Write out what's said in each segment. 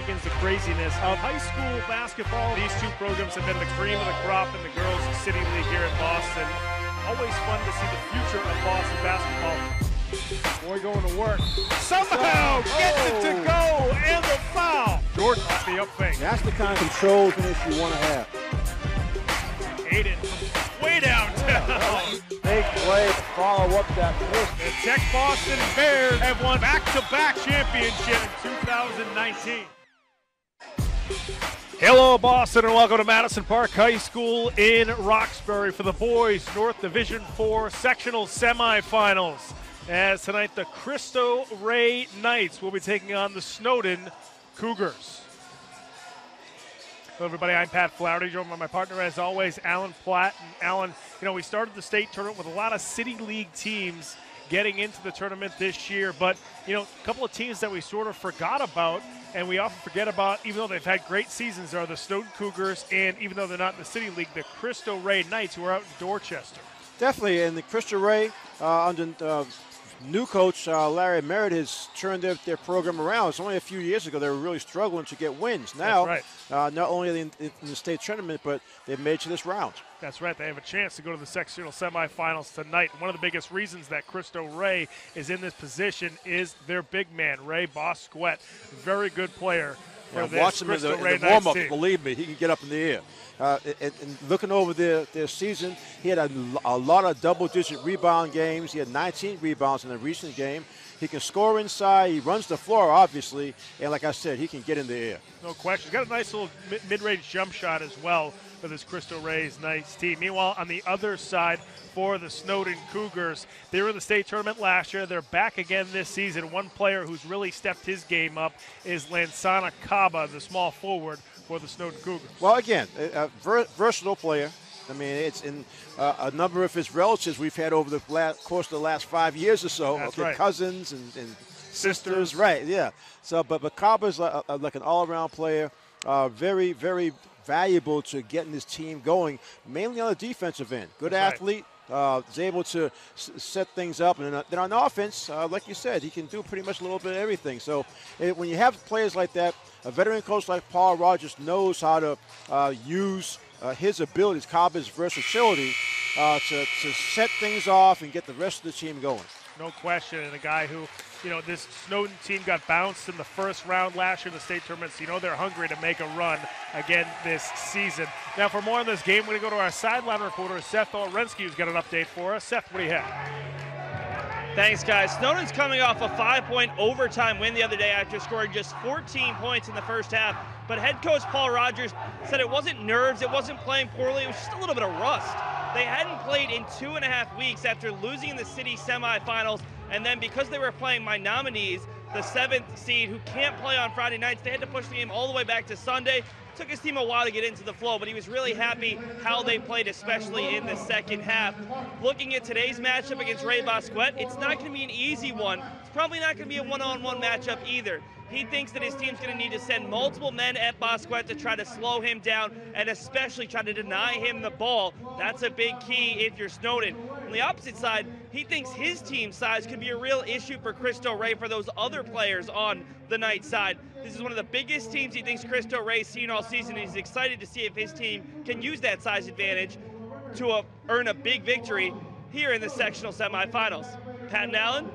begins the craziness of high school basketball. These two programs have been the cream of the crop in the Girls City League here in Boston. Always fun to see the future of Boston basketball. Boy going to work. Somehow oh. gets it to go and the foul. Jordan off the up fake. That's the kind of control finish you want to have. Aiden way downtown. Big play, follow up that miss. The Tech Boston Bears have won back-to-back championship in 2019. Hello, Boston, and welcome to Madison Park High School in Roxbury for the boys North Division 4 sectional semifinals. As tonight, the Cristo Rey Knights will be taking on the Snowden Cougars. Hello, everybody. I'm Pat Flaherty, joined by my partner, as always, Alan Platt. And Alan, you know, we started the state tournament with a lot of City League teams getting into the tournament this year, but, you know, a couple of teams that we sort of forgot about and we often forget about, even though they've had great seasons, are the Snowden Cougars and, even though they're not in the City League, the Cristo Rey Knights, who are out in Dorchester. Definitely, and the Cristo Rey uh, under uh, new coach uh, Larry Merritt has turned their, their, program around. It's only a few years ago they were really struggling to get wins. Now, right. uh, not only in, in, the state tournament, but they've made to this round. That's right. They have a chance to go to the sectional semifinals tonight. One of the biggest reasons that Cristo Rey is in this position is their big man, Ray Bosquet. Very good player. Yeah, watch him in the, in the warm-up. Believe me, he can get up in the air. Uh, and, and, looking over their, their season, he had a, a lot of double-digit rebound games. He had 19 rebounds in a recent game. He can score inside. He runs the floor, obviously, and like I said, he can get in the air. No question. He's got a nice little mid-range jump shot as well for this Cristo Rey's nice team. Meanwhile, on the other side for the Snowden Cougars, they were in the state tournament last year. They're back again this season. One player who's really stepped his game up is Lansana Kaba, the small forward for the Snowden Cougars. Well, again, a versatile player. I mean, it's in uh, a number of his relatives we've had over the last, course of the last five years or so. That's okay, right. cousins and, and sisters. right? Yeah. So, but but Kaba's like, uh, like an all-around player. Uh, very, very valuable to getting this team going, mainly on the defensive end. Good That's athlete. Uh, is able to s- set things up, and then on offense, uh, like you said, he can do pretty much a little bit of everything. So it, when you have players like that, a veteran coach like Paul Rogers knows how to uh, use uh, his abilities, Kaba's versatility, uh, to, to set things off and get the rest of the team going. No question, and a guy who, you know, this Snowden team got bounced in the first round last year in the state tournament, so you know they're hungry to make a run again this season. Now, for more on this game, we're going to go to our sideline reporter, Seth Orensky, who's got an update for us. Seth, what do you have? Thanks, guys. Snowden's coming off a five-point overtime win the other day after scoring just 14 points in the first half. But head coach Paul Rogers said it wasn't nerves, it wasn't playing poorly, it was just a little bit of rust. They hadn't played in two and a half weeks after losing the city semifinals, and then because they were playing Maimonides, the seventh seed who can't play on Friday nights, they had to push the game all the way back to Sunday. Took his team a while to get into the flow, but he was really happy how they played, especially in the second half. Looking at today's matchup against Ray Bosquet, it's not going to be an easy one. It's probably not going to be a one-on-one matchup either. He thinks that his team's going to need to send multiple men at Bosquet to try to slow him down and especially try to deny him the ball. That's a big key if you're Snowden. On the opposite side, he thinks his team size could be a real issue for Cristo Rey for those other players on the Knight side. This is one of the biggest teams he thinks Cristo Rey's seen all season, and he's excited to see if his team can use that size advantage to uh, earn a big victory here in the sectional semifinals. Pat and Alan,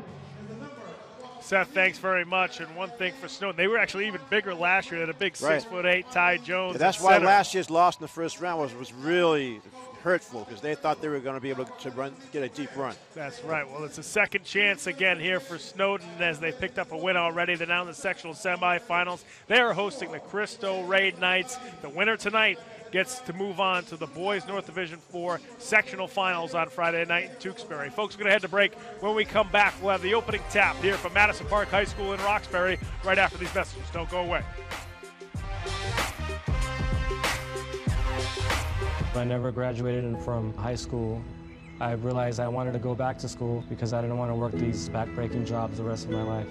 Seth, thanks very much. And one thing for Snowden, they were actually even bigger last year. They had a big Right. six foot eight Ty Jones. Yeah, that's why center. last year's loss in the first round was, was really hurtful because they thought they were going to be able to run, get a deep run. That's right. Well, it's a second chance again here for Snowden as they picked up a win already. They're now in the sectional semifinals. They are hosting the Cristo Rey Knights. The winner tonight gets to move on to the Boys North Division 4 sectional finals on Friday night in Tewksbury. Folks, we're going to head to break. When we come back, we'll have the opening tap here from Madison Park High School in Roxbury right after these messages. Don't go away. I never graduated from high school. I realized I wanted to go back to school because I didn't want to work these backbreaking jobs the rest of my life.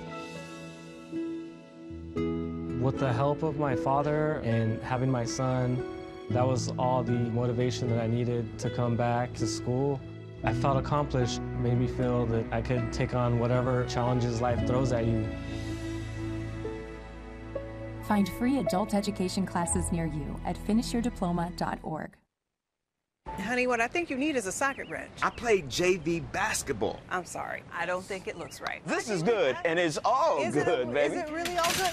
With the help of my father and having my son, that was all the motivation that I needed to come back to school. I felt accomplished, made me feel that I could take on whatever challenges life throws at you. Find free adult education classes near you at finishyourdiploma.org. Honey, what I think you need is a socket wrench. I played JV basketball. I'm sorry. I don't think it looks right. This is good, and it's all is good, it, baby. Is it really all good?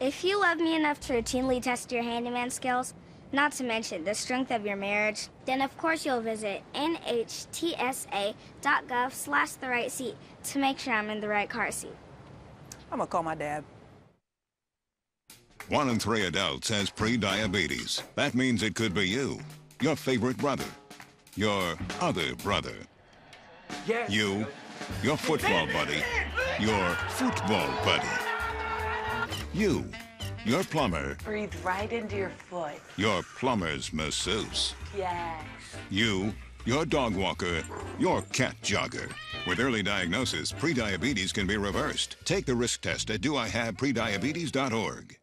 If you love me enough to routinely test your handyman skills, not to mention the strength of your marriage, then of course you'll visit nhtsa.gov slash the right seat to make sure I'm in the right car seat. I'm gonna call my dad. One in three adults has pre-diabetes. That means it could be you, your favorite brother, your other brother, Yes. you, your football buddy, your football buddy, you, your plumber, Breathe right into your foot. your plumber's masseuse, Yes. you, your dog walker, your cat jogger. With early diagnosis, prediabetes can be reversed. Take the risk test at doihaveprediabetes.org.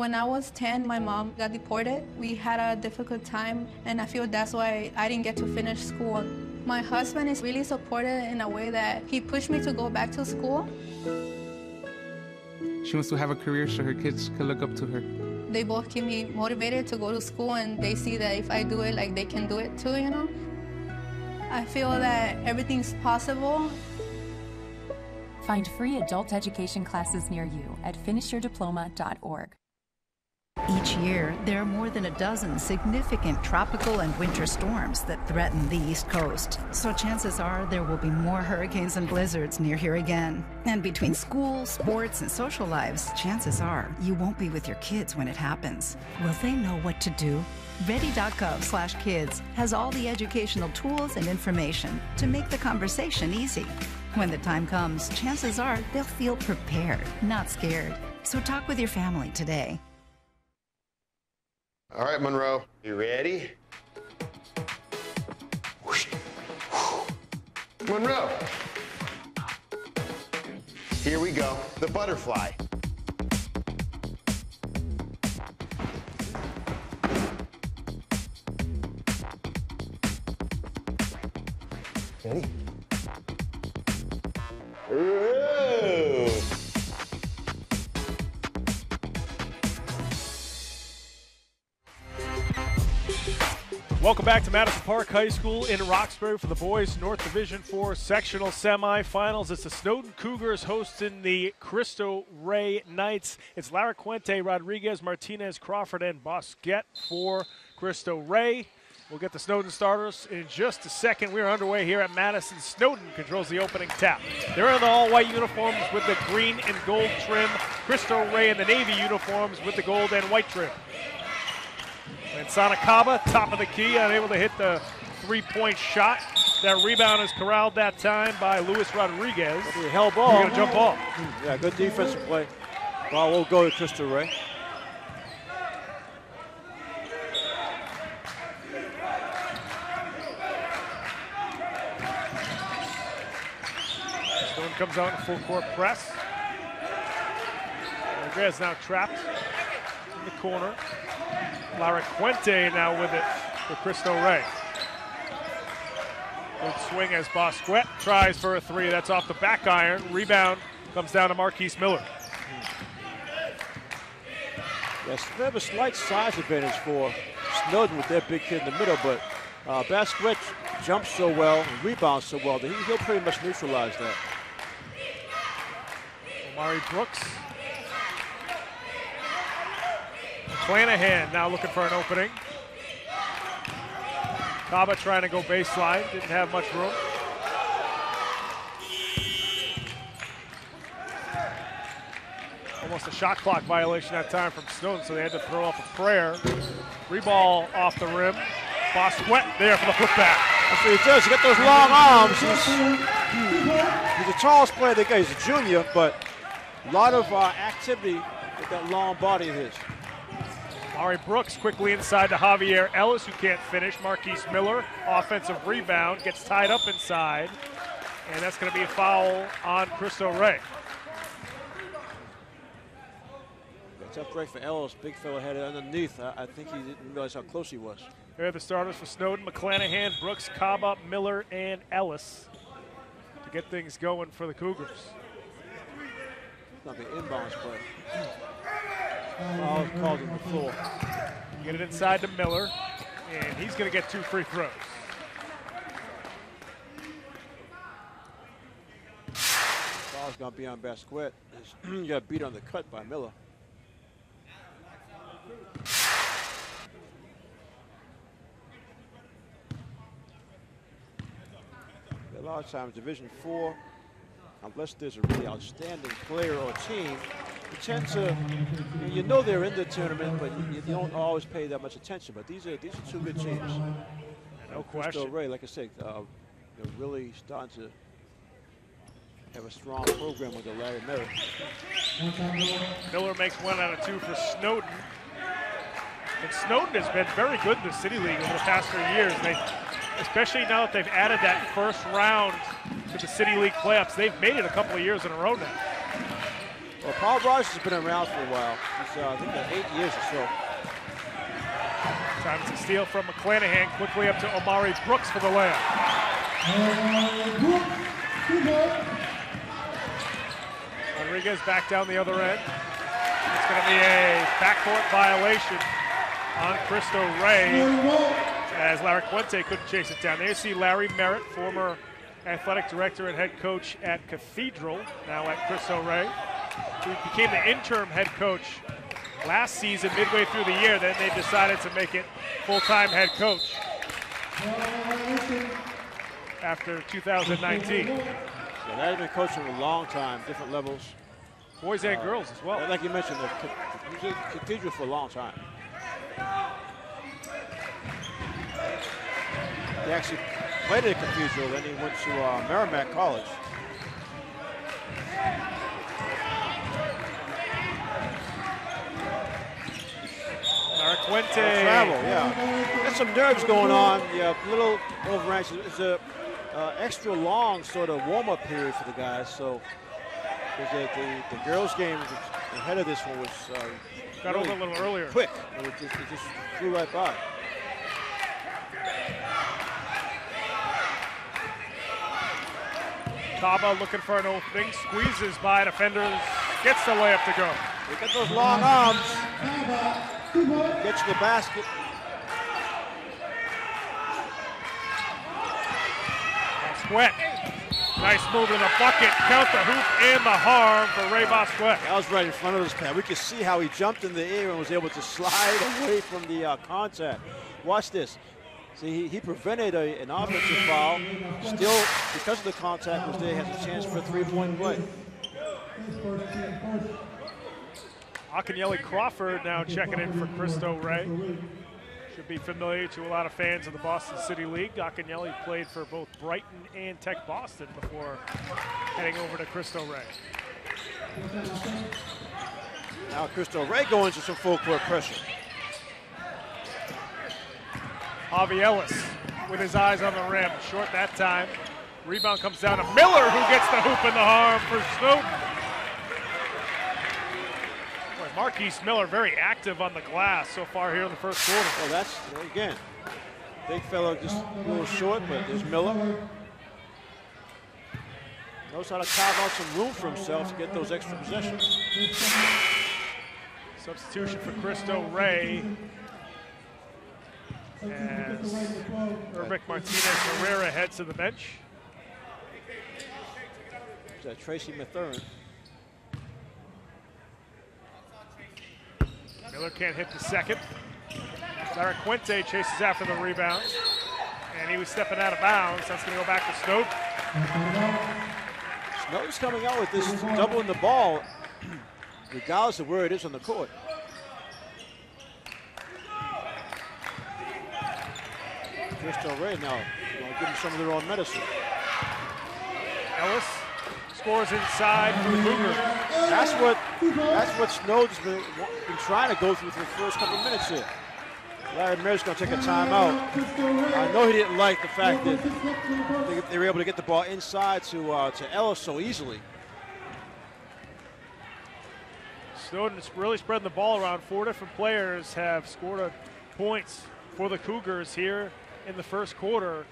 When I was 10, my mom got deported. We had a difficult time, and I feel that's why I didn't get to finish school. My husband is really supportive in a way that he pushed me to go back to school. She wants to have a career so her kids can look up to her. They both keep me motivated to go to school, and they see that if I do it, like they can do it too, you know? I feel that everything's possible. Find free adult education classes near you at finishyourdiploma.org. Each year, there are more than a dozen significant tropical and winter storms that threaten the East Coast. So chances are there will be more hurricanes and blizzards near here again. And between school, sports, and social lives, chances are you won't be with your kids when it happens. Will they know what to do? Ready.gov slash kids has all the educational tools and information to make the conversation easy. When the time comes, chances are they'll feel prepared, not scared. So talk with your family today. All right, Monroe, you ready? Monroe. Here we go, the butterfly. Welcome back to Madison Park High School in Roxbury for the boys North Division 4 sectional semifinals. It's the Snowden Cougars hosting the Cristo Rey Knights. It's Lara Quente, Rodriguez, Martinez, Crawford, and Bosquet for Cristo Rey. We'll get the Snowden starters in just a second. We're underway here at Madison. Snowden controls the opening tap. They're in the all-white uniforms with the green and gold trim. Cristo Rey in the navy uniforms with the gold and white trim. Lansana Kaba, top of the key, unable to hit the three-point shot. That rebound is corralled that time by Luis Rodriguez. He held ball. You're going to jump ball. Yeah, good defensive play. Ball will go to Cristo Rey. Stone comes out in full court press. Rodriguez now trapped in the corner. Lara Quente now with it for Cristo Rey. Good swing as Bosquet tries for a three. That's off the back iron. Rebound comes down to Marquise Miller. Yes, they have a slight size advantage for Snowden with their big kid in the middle, but uh, Basquet jumps so well and rebounds so well that he, he'll pretty much neutralize that. Omari Brooks. Clanahan now looking for an opening. Kaba trying to go baseline, didn't have much room. Almost a shot clock violation that time from Snowden, so they had to throw up a prayer. Reball off the rim. Bosquet there for the putback. That's what he does. He got those long arms. He's, he's the tallest player they got. He's a junior, but a lot of uh, activity with that long body of his. Mari Brooks quickly inside to Javier Ellis, who can't finish. Marquise Miller, offensive rebound, gets tied up inside. And that's going to be a foul on Cristo Rey. Tough break for Ellis. Big fella had it underneath. I, I, think he didn't realize how close he was. Here are the starters for Snowden, McClanahan, Brooks, Kaba, Miller, and Ellis to get things going for the Cougars. Not the inbounds play. Foul called on the floor. Get it inside to Miller, and he's going to get two free throws. Foul's going to be on Basquet. he got beat on the cut by Miller. A lot of times, Division Four, unless there's a really outstanding player or team, you tend to, you know they're in the tournament, but you, you don't always pay that much attention. But these are these are two good teams. No question. Ray, like I said, uh, they're really starting to have a strong program with the Larry Merritt. Miller makes one out of two for Snowden. And Snowden has been very good in the City League over the past few years. They, especially now that they've added that first round to the City League playoffs, they've made it a couple of years in a row now. Well, Paul Rogers has been around for a while. He's, uh, I think, about eight years or so. Time to steal from McClanahan, quickly up to Omari Brooks for the layup. Rodriguez back down the other end. It's going to be a backcourt violation on Cristo Rey as Larry Quente couldn't chase it down. There you see Larry Merritt, former athletic director and head coach at Cathedral, now at Cristo Rey, who became the interim head coach last season, midway through the year. Then they decided to make it full-time head coach after 2019. Yeah, they've been coaching a long time, different levels. Boys and uh, girls as well. Like you mentioned, the Cathedral for a long time. He actually played at Cathedral, then he went to uh, Merrimack College. Araquente. Travel, yeah. Got some nerves going on. Yeah, a little overanxious. It's a uh, extra long sort of warm-up period for the guys. So the, the, the, girls' game ahead of this one was uh, got really over a little earlier. Quick. It just, it just flew right by. Kaba looking for an opening, squeezes by defenders, gets the layup to go. They got those long arms. Gets the basket. Sweat. Nice move in the bucket. Count the hoop and the harm for Ray Bosquet. That was right in front of his pad. We could see how he jumped in the air and was able to slide away from the uh, contact. Watch this. See, he, he prevented a, an offensive foul. Still, because of the contact was there, has a chance for a three-point play. Akinyele Crawford now checking in for Cristo Rey. Should be familiar to a lot of fans of the Boston City League. Akinyele played for both Brighton and Tech Boston before heading over to Cristo Rey. Now Cristo Rey going into some full court pressure. Javi Ellis with his eyes on the rim. Short that time. Rebound comes down to Miller, who gets the hoop in the arm for Snoop. Boy, Marquise Miller very active on the glass so far here in the first quarter. Well, that's, again, big fellow just a little short, but there's Miller. Knows how to carve out some room for himself to get those extra possessions. Substitution for Cristo Rey as Urbic Martinez Herrera heads to the bench. Is that Tracy Mathurin? Miller can't hit the second. Lara Quinte chases after the rebound. And he was stepping out of bounds. That's going to go back to Snowden. Snowden's coming out with this doubling the ball, regardless of where it is on the court. Cristo Rey now give them some of their own medicine. Ellis scores inside for the Cougars. That's what that's what Snowden's been, been trying to go through for the first couple of minutes here. Larry Mayor's going to take a timeout. I know he didn't like the fact that they, they were able to get the ball inside to uh, to Ellis so easily. Snowden's really spreading the ball around. Four different players have scored a points for the Cougars here in the first quarter.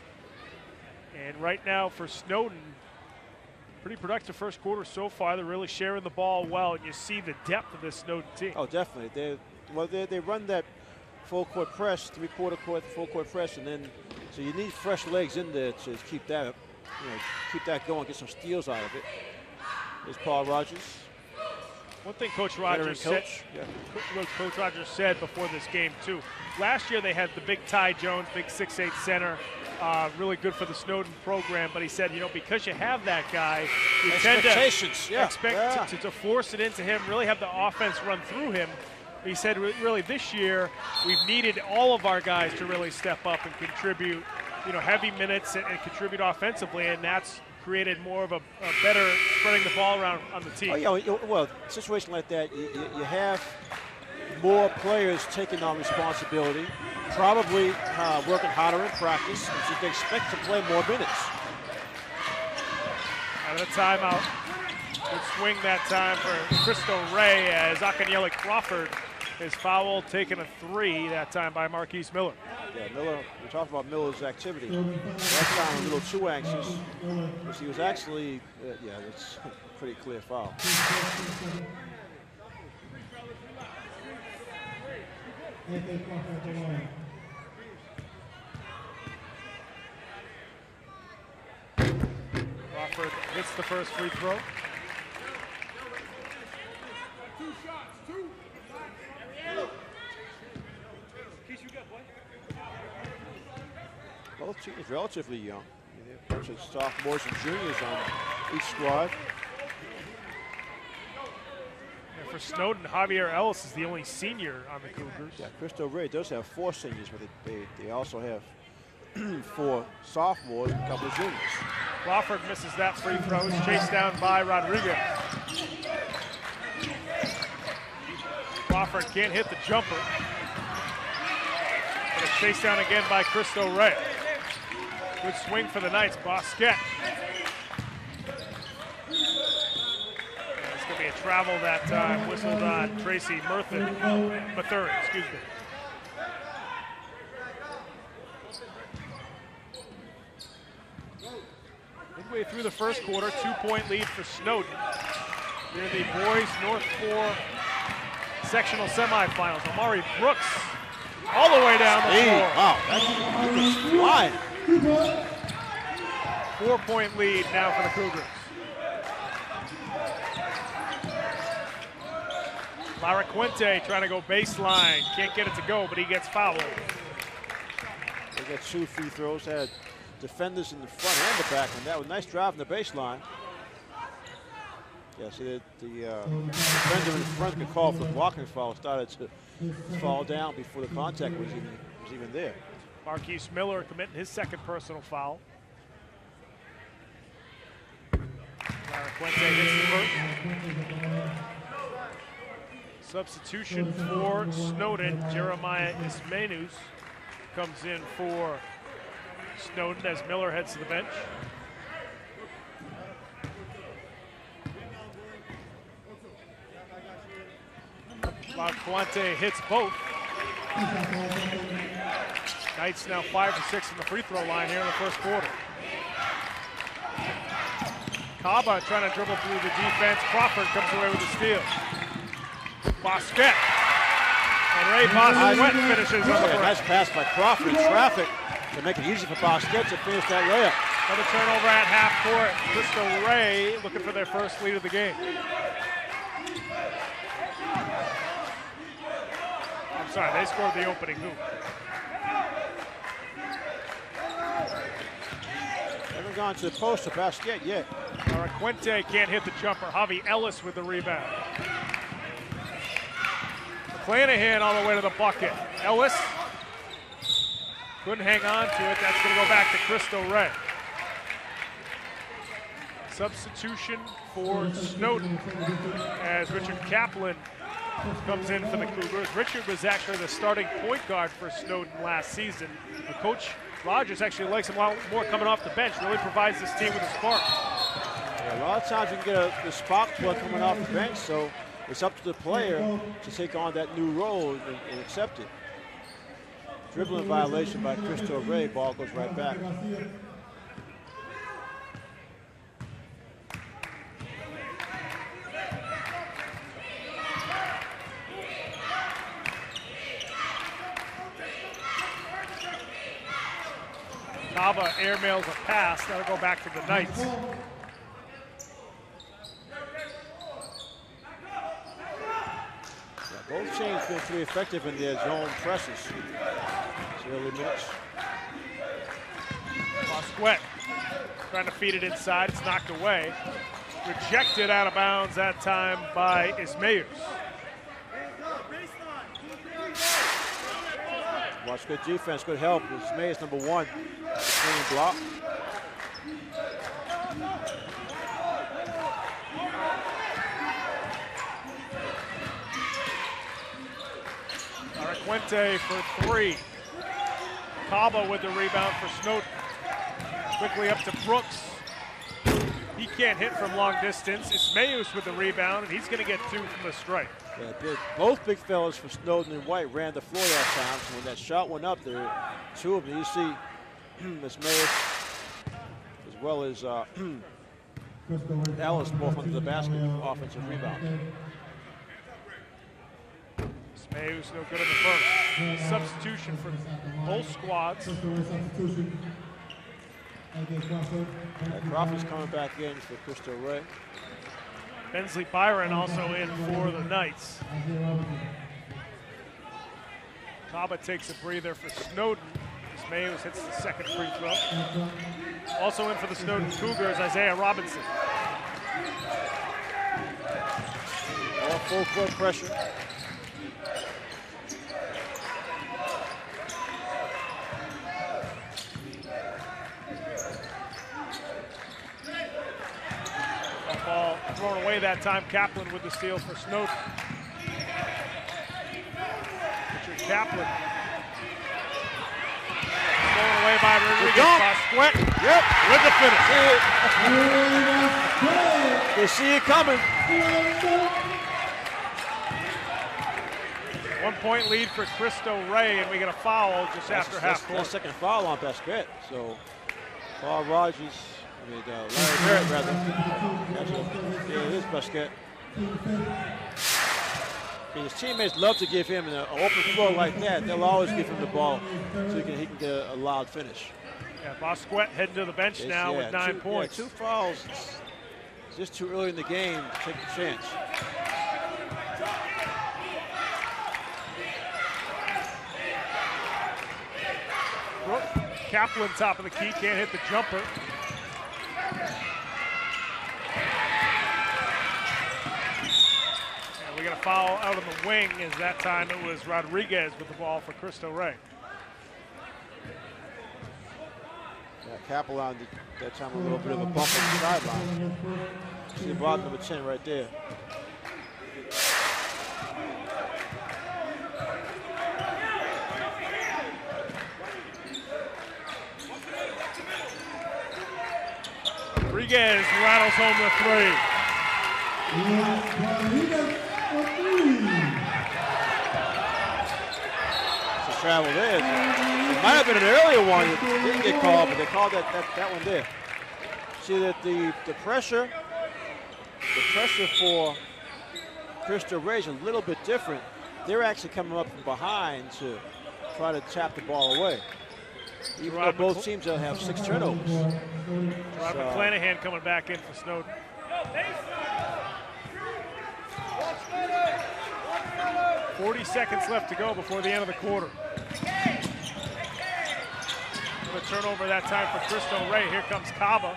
And right now for Snowden, pretty productive first quarter so far. They're really sharing the ball well, and you see the depth of this Snowden team. Oh, definitely. They well they, they run that full court press, three quarter court, full court press, and then so you need fresh legs in there to keep that you know keep that going, get some steals out of it. There's Paul Rogers. One thing Coach Rogers coach. said, Yeah. Coach Rogers said before this game too. Last year they had the big Ty Jones, big 6'8 center, uh, really good for the Snowden program. But he said, you know, because you have that guy, you tend to Expectations, yeah, expect yeah. To, to force it into him, really have the offense run through him. He said, really, this year we've needed all of our guys to really step up and contribute, you know, heavy minutes and, and contribute offensively, and that's created more of a, a better spreading the ball around on the team. Oh, yeah, well, well, situation like that, you, you- you have more players taking on responsibility, probably uh, working harder in practice, so they expect to play more minutes. Out of the timeout. Good swing that time for Cristo Rey as Akinyele Crawford is foul, taking a three that time by Marquise Miller. Yeah, Miller, we talked about Miller's activity. That time a little too anxious, because he was actually, uh, yeah, that's a pretty clear foul. Crawford hits the first free throw. Both teams relatively young. I mean, They're a bunch of sophomores and juniors on each squad. And for Snowden, Javier Ellis is the only senior on the Cougars. Yeah, Cristo Rey does have four seniors, but they, they, they also have four sophomores and a couple of juniors. Crawford misses that free throw. He's chased down by Rodriguez. Crawford can't hit the jumper. But it's chased down again by Cristo Rey. Good swing for the Knights. Bosquet. It's to be a travel that time. Whistled on Tracy Murthin. Mathern, excuse me. Midway through the first quarter, two-point lead for Snowden. They're the boys North 4 sectional semifinals. Amari Brooks all the way down the floor. wow, that's flying. Four-point lead now for the Cougars. Lara Quinte trying to go baseline. Can't get it to go, but he gets fouled. They got two free throws, had defenders in the front and the back on that one. Nice drive in the baseline. Yeah, see the, the uh, defender in front could call for blocking foul, started to fall down before the contact was even, was even there. Marquise Miller committing his second personal foul. Substitution for Snowden. Jeremiah Ismenus comes in for Snowden as Miller heads to the bench. La Quante hits both. Knights now five for six from the free throw line here in the first quarter. Kaba trying to dribble through the defense. Crawford comes away with the steal. Bosquet. And Ray Bosquet finishes on the break. nice pass by Crawford in traffic to make it easy for Bosquet to finish that layup. Another turnover at half court. Cristo Rey looking for their first lead of the game. I'm sorry, they scored the opening hoop. Haven't gone to the post or basket yet. Araquente can't hit the jumper. Javi Ellis with the rebound. McClanahan all the way to the bucket. Ellis Couldn't hang on to it. That's going to go back to Cristo Rey. Substitution for Snowden as Richard Kaplan comes in for the Cougars. Richard was actually the starting point guard for Snowden last season. The coach Rogers actually likes him a lot more coming off the bench. Really provides this team with a spark. Yeah, a lot of times you can get a, the spark plug coming off the bench, so it's up to the player to take on that new role and, and accept it. Dribbling violation by Cristo Rey. Ball goes right back. Kaba airmails a pass. That'll go back to the Knights. Yeah, both teams been pretty effective in their zone presses. It's early minutes. Bosquet trying to feed it inside. It's knocked away. Rejected out of bounds that time by Ismails. Watch good defense, good help. Ismails number one. Swinging block. Araquente for three. Kaba with the rebound for Snowden. Quickly up to Brooks. He can't hit from long distance. Ismaeus with the rebound, and he's going to get two from the strike. Yeah, big, both big fellas for Snowden and White ran the floor that time. So when that shot went up there, two of them, you see Ismaeus as well as uh, Ellis both under the basket offensive rebound. Ismaeus no good in the first. Substitution for both squads. Yeah, Crawford's coming back in for Cristo Rey. Bensley Byron also in for the Knights. Kaba takes a breather for Snowden. Ismaeus hits the second free throw. Also in for the Snowden Cougars, Isaiah Robinson. All full court pressure. Ball thrown away that time. Kaplan with the steal for Snowden. Richard Kaplan. Thrown away by Rodriguez. Bosquet. Yep. With the finish. They see it coming. One point lead for Cristo Rey, and we get a foul just That's, after that's, half that's court. second foul on Basquet. So Paul Rogers, Uh, Larry Barrett rather. Yeah, it is Basquet. His teammates love to give him an open floor like that. They'll always give him the ball so he can, he can get a, a loud finish. Yeah, Bosquet heading to the bench It's- now yeah, with nine two, points. Yeah, two fouls. It's just too early in the game to take the chance. Kaplan top of the key, can't hit the jumper. And we got a foul out on the wing as that time it was Rodriguez with the ball for Cristo Rey. Yeah, Capelon did that time a little bit of a bump on the sideline. See the bottom number 10 right there. Rodriguez rattles home the three. It's a travel. It might have been an earlier one that didn't get called, but they called that, that, that one there. See that the, the pressure, the pressure for Cristo Rey is a little bit different. They're actually coming up from behind to try to tap the ball away. Even though both McCl- teams will have six turnovers. Rod So- McClanahan coming back in for Snowden. Forty seconds left to go before the end of the quarter. The turnover that time for Cristo Rey. Here comes Kaba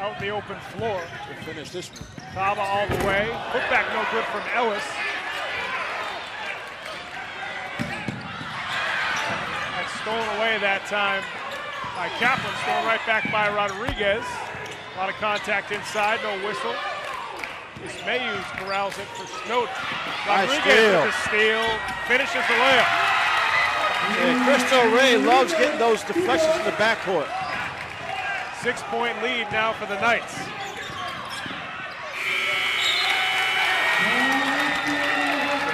out in the open floor. finish this one. Kaba all the way. Putback no good from Ellis. And stolen away that time by Kaplan. Stolen right back by Rodriguez. A lot of contact inside, no whistle. Ismaeus corrals it for Snowden. Rodriguez with the steal, finishes the layup. And Cristo Rey loves getting those deflections in the backcourt. Six point lead now for the Knights.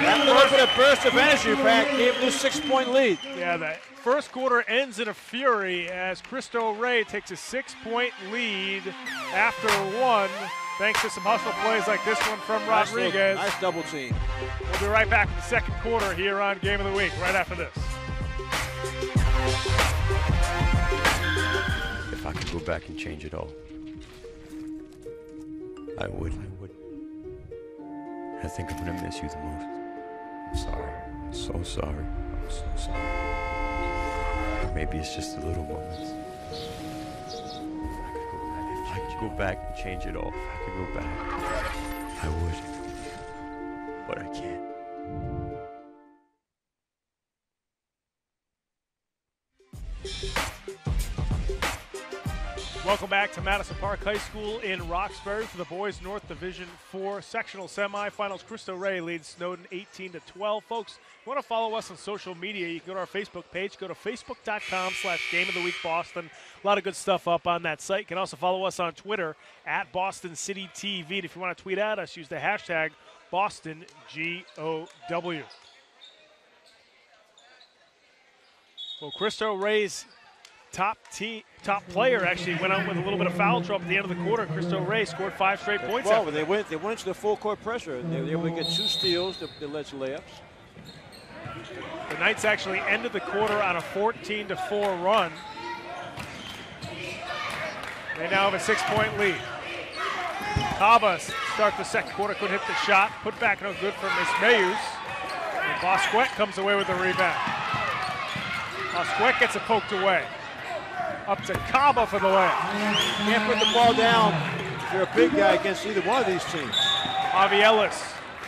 That little bit of burst of energy back gave them this six point lead. Yeah, the first quarter ends in a fury as Cristo Rey takes a six point lead after one, thanks to some hustle plays like this one from Nice Rodriguez. Nice double team. We'll be right back in the second quarter here on Game of the Week, right after this. If I could go back and change it all, I would. I would. I think I'm gonna miss you the most. I'm sorry. I'm so sorry. I'm so sorry. Maybe it's just the little moments. If I could go back and change it all, if I could go back, I would. But I can't. Welcome back to Madison Park High School in Roxbury for the boys North Division 4 sectional semifinals. Cristo Rey leads Snowden 18 to 12. Folks, you want to follow us on social media, you can go to our Facebook page. Go to facebook.com slash game of the week Boston. A lot of good stuff up on that site. You can also follow us on Twitter at Boston City TV. And if you want to tweet at us, use the hashtag BostonGOW. Well, Cristo Rey's top team, top player actually went out with a little bit of foul trouble at the end of the quarter. Cristo Rey scored five straight points. Well, they went they went into the full court pressure. They were able to get two steals that, that led to layups. The Knights actually ended the quarter on a 14 to 4 run. They now have a six point lead. Kaba start the second quarter, couldn't hit the shot. Put back no good from Ismaeus. And Bosquet comes away with the rebound. Bosquet gets it poked away. Up to Kaba for the layup. Can't put the ball down if you're a big guy against either one of these teams. Avi Ellis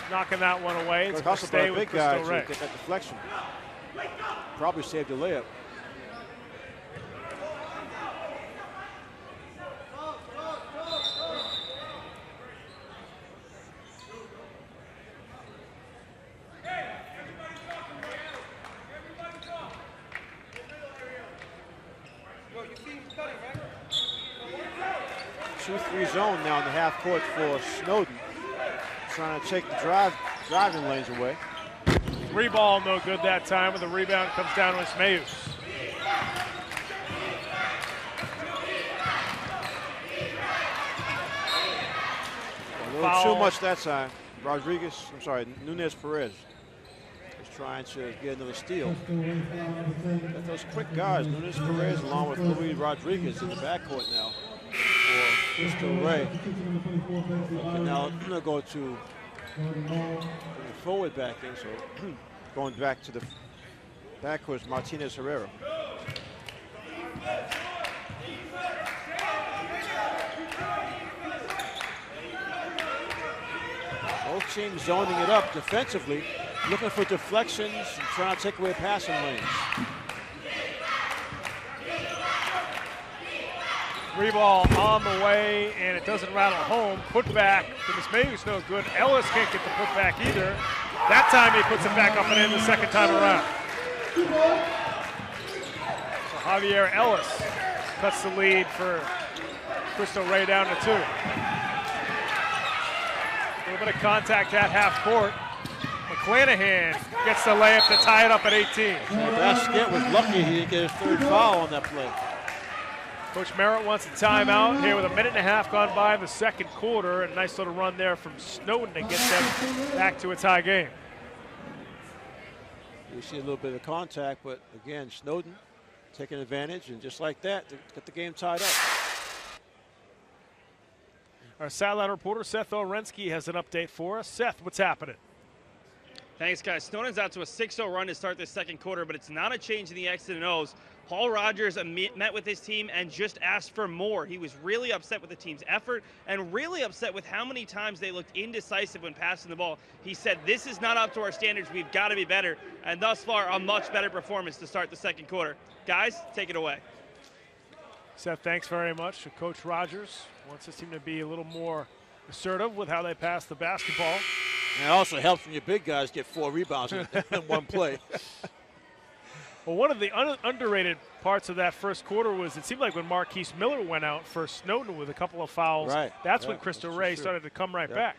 knocking that one away. It's going to stay a with big guy Ray. get that deflection. Probably saved a layup. Zone now in the half court for Snowden, trying to take the drive driving lanes away. Three ball, no good that time, and the rebound comes down to Ismaeus. A little Foul. too much that time. Rodriguez, I'm sorry, Nunez Perez is trying to get another steal. Those quick guys, Nunez Perez along with Luis Rodriguez in the backcourt now for Cristo Rey. Okay, now I'm to go to the forward back in, so going back to the backcourt is Martinez Herrera. Both teams zoning it up defensively, looking for deflections and trying to take away passing lanes. Three ball on the way, and it doesn't rattle home. Put back from Ismaeus, no good. Ellis can't get the put back either. That time he puts it back up and in the second time around. So Javier Ellis cuts the lead for Cristo Rey down to two. A little bit of contact at half court. McClanahan gets the layup to tie it up at 18. Basket was lucky he didn't get his third foul on that play. Coach Merritt wants a timeout here with a minute and a half gone by in the second quarter. A nice little run there from Snowden to get them back to a tie game. You see a little bit of contact, but again, Snowden taking advantage, and just like that, they got the game tied up. Our sideline reporter Seth Orensky has an update for us. Seth, what's happening? Thanks, guys. Snowden's out to a 6-0 run to start this second quarter, but it's not a change in the X's and O's. Paul Rogers met with his team and just asked for more. He was really upset with the team's effort and really upset with how many times they looked indecisive when passing the ball. He said, This is not up to our standards. We've got to be better. And thus far, a much better performance to start the second quarter. Guys, take it away. Seth, thanks very much. To Coach Rogers wants his team to be a little more assertive with how they pass the basketball. And it also helps when your big guys get four rebounds in, in one play. Well, one of the un- underrated parts of that first quarter was it seemed like when Marquise Miller went out for Snowden with a couple of fouls, right. that's yeah, when Crystal that's true. started to come right yeah. back.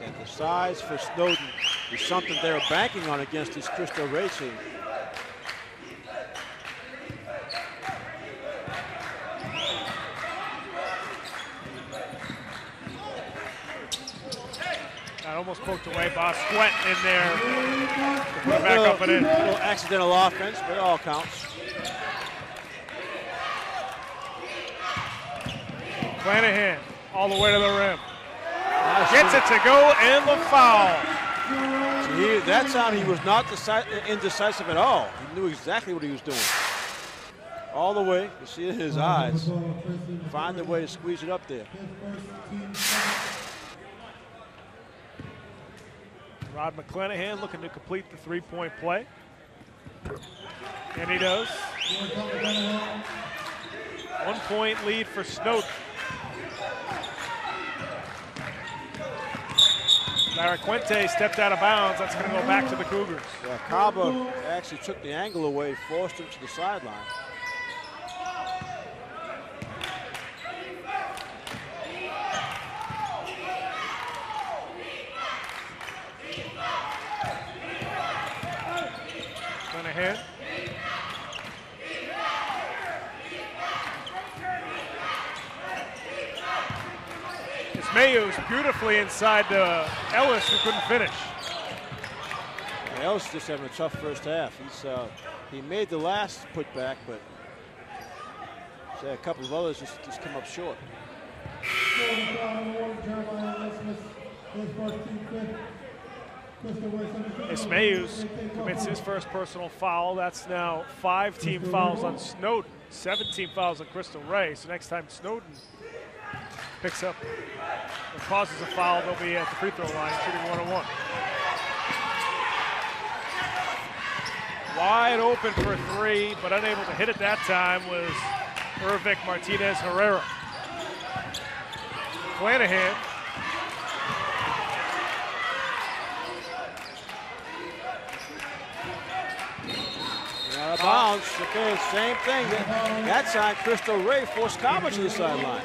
Yeah, the size for Snowden is something they're banking on against this Cristo Rey team. Almost poked away. Boss Sweat in there. Put it back little, up and in. little accidental offense, but it all counts. Clanahan all the way to the rim. Gets it to go and the foul. See, that time he was not deci- indecisive at all. He knew exactly what he was doing. All the way, you see it in his eyes. Find a way to squeeze it up there. Rod McClanahan looking to complete the three-point play. And he does. One point lead for Snowden. Laraquente stepped out of bounds. That's going to go back to the Cougars. Yeah, Kaba actually took the angle away, forced him to the sideline. Clanahan. Ismaeus beautifully inside to Ellis, who couldn't finish. Ellis just having a tough first half. He's uh, he made the last putback, but a couple of others just, just come up short. Ismaeus commits his first personal foul. That's now five team fouls on Snowden, seven team fouls on Cristo Rey. So next time Snowden picks up or causes a foul, they'll be at the free throw line shooting one on one. Wide open for three, but unable to hit it that time was Irvic Martinez Herrera. Flanahan Out of same thing. That, that time, Cristo Rey forced Kaba to the sideline.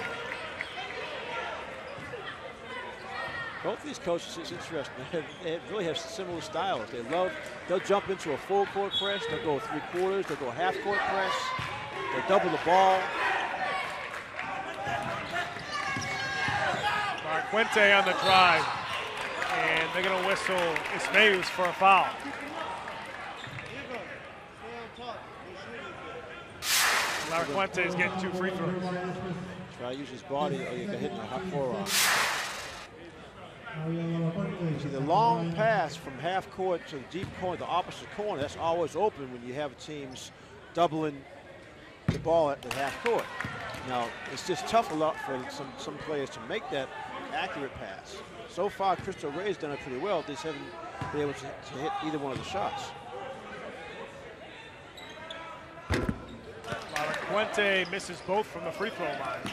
Both these coaches, it's interesting. They, really have similar styles. They love, they'll jump into a full court press, they'll go three quarters, they'll go half court press, they'll double the ball. Marquente on the drive. And they're going to whistle Ismaeus for a foul. Larquente is getting two free throws. Try to use his body, or you can hit the hot forearm. See, the long pass from half court to the deep corner, the opposite corner, that's always open when you have teams doubling the ball at the half court. Now, it's just tough a lot for some, some players to make that accurate pass. So far, Cristo Rey's done it pretty well. They just haven't been able to, to hit either one of the shots. Larquente misses both from the free throw line.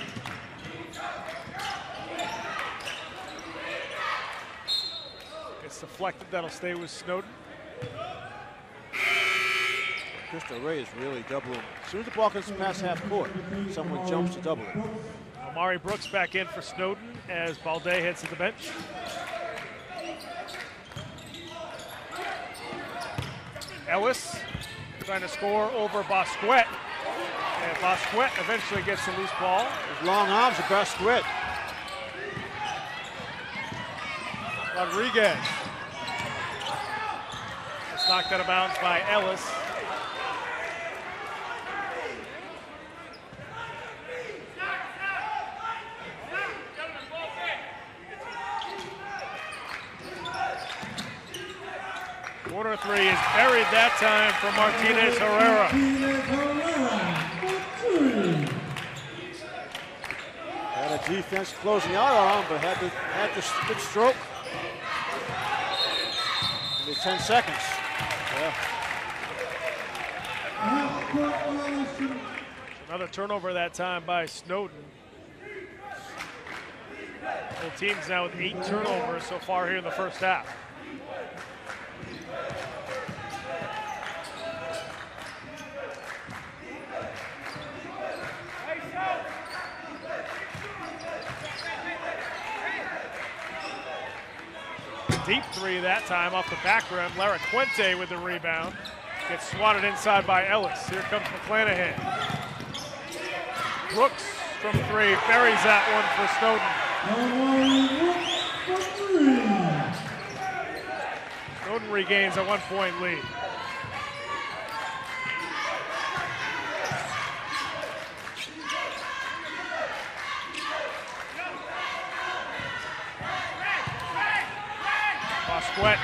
Deflected. That'll stay with Snowden. Cristo Rey is really doubling. As soon as the ball comes past half court, someone jumps to double it. Amari Brooks back in for Snowden as Balde heads to the bench. Ellis trying to score over Bosquet. And Bosquet eventually gets the loose ball. His long arms of Bosquet. Rodriguez knocked out of bounds by Ellis. Quarter three is buried that time for Martinez Herrera. Had a defense closing out on him, but had to had to good stroke. 10 seconds. Yeah. Another turnover that time by Snowden. Both teams now with eight turnovers so far here in the first half. That time off the back rim. Lara Quente with the rebound. Gets swatted inside by Ellis. Here comes McClanahan. Brooks from three buries that one for Snowden. Snowden regains a one point lead.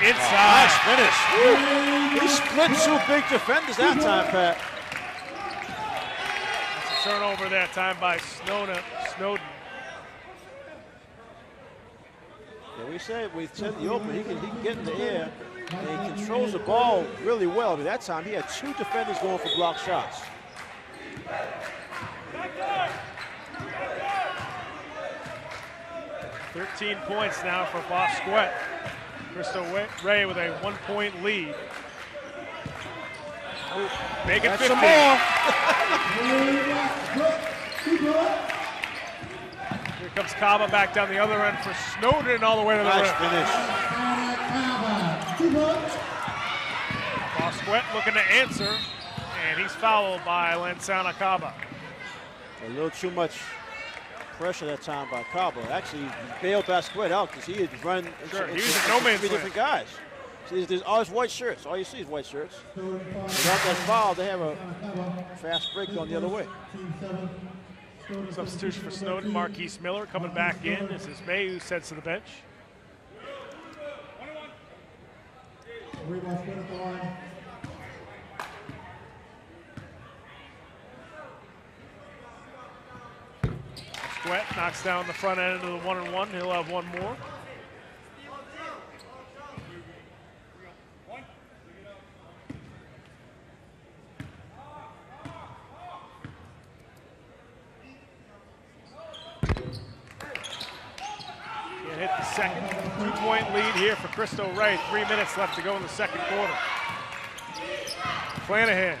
Inside. Oh, nice finish. Woo. He split two big defenders that time, Pat. It's a turnover that time by Snowden. Snowden. Yeah, we we said the open. He can he can get in the air and he controls the ball really well. But that time he had two defenders going for block shots. Thirteen points now for Bosquet. Cristo Rey with a one-point lead. Make it That's 50. some more. Here comes Kaba back down the other end for Snowden all the way to the Nice rim. finish. Bosquet looking to answer, and he's fouled by Lansana Kaba. A little too much pressure that time by Kaba. Actually, he bailed Bosquet out because he had run into, Sure, he into- was no man's three land. different guys. See, there's, there's all his white shirts. All you see is white shirts. Without that foul, they have a fast break going the other way. Substitution for Snowden, Marquise Miller coming back in. This is May who sets to the bench. Knocks down the front end of the one and one. He'll have one more. Can't hit the second. Two-point lead here for Cristo Rey. Three minutes left to go in the second quarter. Flanahan.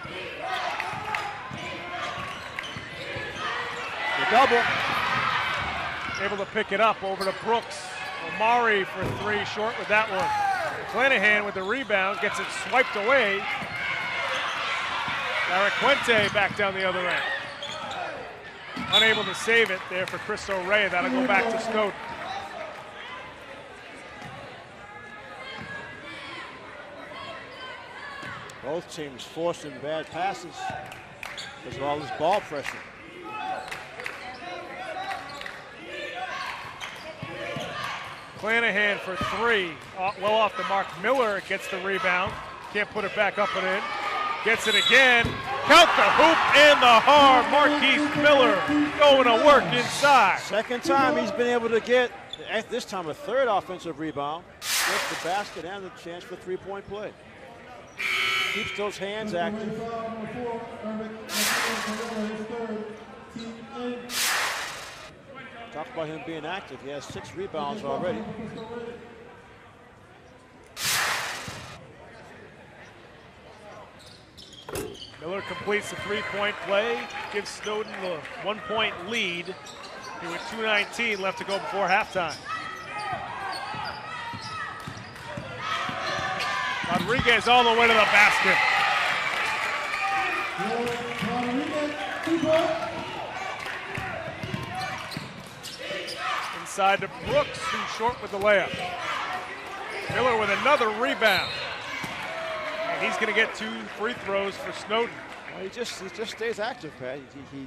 The double. Able to pick it up over to Brooks. Omari for three, short with that one. Flanahan with the rebound, gets it swiped away. Laraquente back down the other end. Unable to save it there for Cristo Rey. That'll go back to Snowden. Both teams forcing bad passes because of all this ball pressure. Clanahan for three, well off the mark. Miller gets the rebound, can't put it back up and in. Gets it again. Count the hoop and the hard. Marquise Miller going to work inside. Second time he's been able to get, at this time, a third offensive rebound. Gets the basket and the chance for three-point play. Keeps those hands active. Talk about him being active. He has six rebounds already. Miller completes the three-point play, gives Snowden the one-point lead. Here with 2.19 left to go before halftime. Rodriguez all the way to the basket. Inside to Brooks, who's short with the layup. Miller with another rebound. And he's going to get two free throws for Snowden. Well, he just he just stays active, Pat. He, he,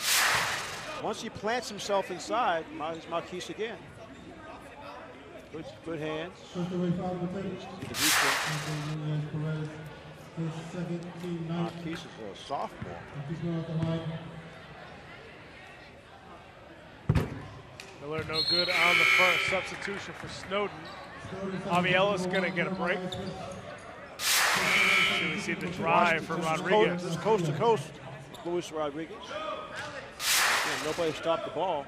once he plants himself inside, he's Marquise again. Good, good hands. First away foul on the table. Nunez Perez. His second team ninth. Marquise is a sophomore. Miller at the line. Miller no good on the first. Substitution for Snowden. Aviella's going to get a break. So we see the drive from This is co- Rodriguez. This is coast to coast. Luis Rodriguez. Yeah, nobody stopped the ball.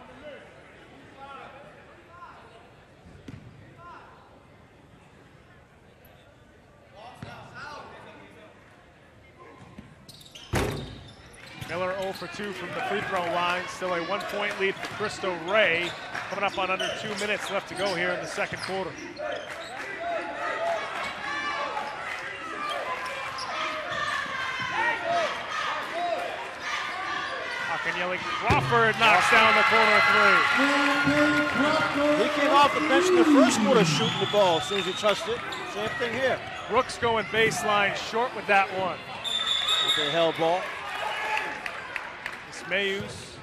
Miller 0 for 2 from the free throw line. Still a one point lead for Cristo Rey. Coming up on under two minutes left to go here in the second quarter. Akinyele Crawford knocks down the corner three. He came off the bench in the first quarter shooting the ball as soon as he touched it. Same thing here. Brooks going baseline short with that one. Okay, hell ball. Ismaeus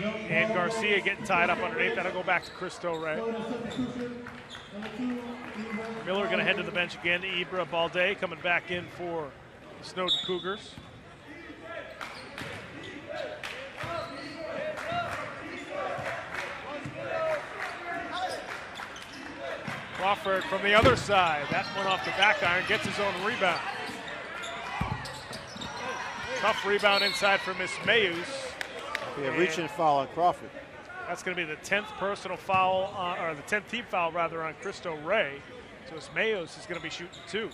and Garcia getting tied up underneath. That'll go back to Cristo Rey. Miller going to head to the bench again. Ibra Balde coming back in for the Snowden Cougars. Crawford from the other side. That one off the back iron gets his own rebound. Tough rebound inside for Miss Ismaeus. Yeah, And reaching foul on Crawford. That's going to be the 10th personal foul, on, or the 10th team foul rather, on Cristo Rey. So Ismaeus is going to be shooting two.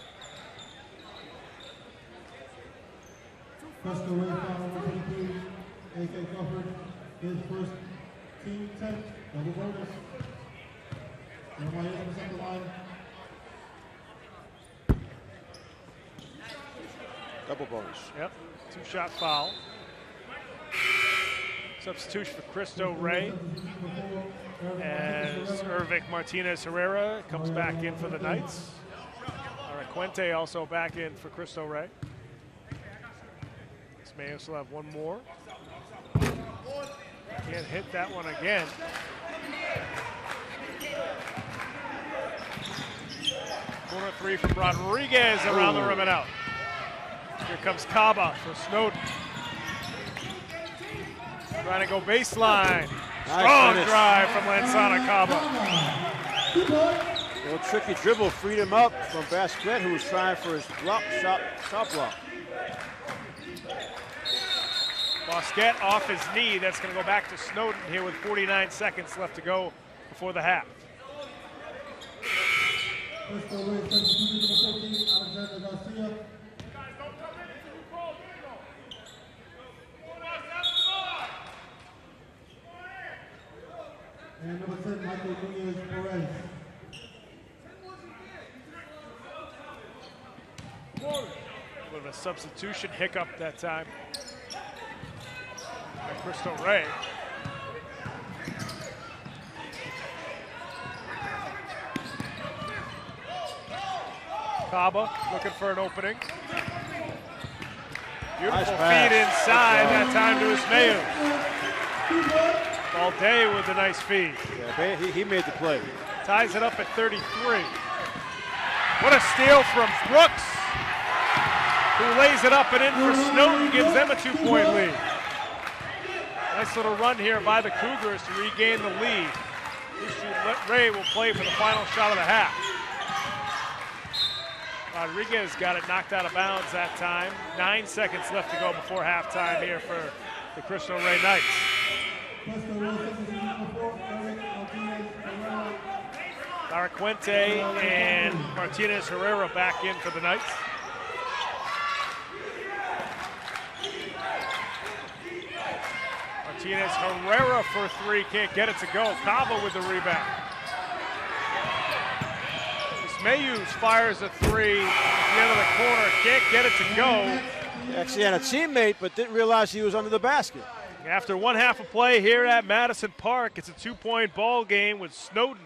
First away foul number 22. A.K. Crawford. His first team 10th. Double bonus. Jeremiah Evans at the line. Double bonus. Yep, two shot foul. Substitution for Cristo Rey as Irvic Martinez Herrera comes back in for the Knights. Araquente also back in for Cristo Rey. Ismaeus will have one more. Can't hit that one again. Corner three from Rodriguez around the rim and out. Here comes Kaba for Snowden. Trying to go baseline. Strong finish. drive from Lansana Kaba. A little tricky dribble freed him up from Bosquet, who was trying for his block shot, shot block. Bosquet off his knee. That's going to go back to Snowden here with 49 seconds left to go before the half. First away substitution number 14. Alexander Garcia. And number 10, Michael Nunez Perez. Bit of a substitution hiccup that time by Cristo Rey. Kaba looking for an opening. Beautiful Nice feed inside, that time to Ismail. Balde with a nice feed. Yeah, he, he made the play. Ties it up at 33. What a steal from Brooks, who lays it up and in for Snowden, gives them a two-point lead. Nice little run here by the Cougars to regain the lead. Lucian Ray will play for the final shot of the half. Rodriguez got it knocked out of bounds that time. Nine seconds left to go before halftime here for the Cristo Rey Knights. First away substitution number 4. Eric Martinez Herrera. Araquente and Martinez Herrera back in for the Knights. Martinez Herrera for three, can't get it to go. Kaba with the rebound. Ismaeus fires a three at the end of the corner, can't get it to go. Actually had a teammate, but didn't realize he was under the basket. After one half of play here at Madison Park, it's a two-point ball game with Snowden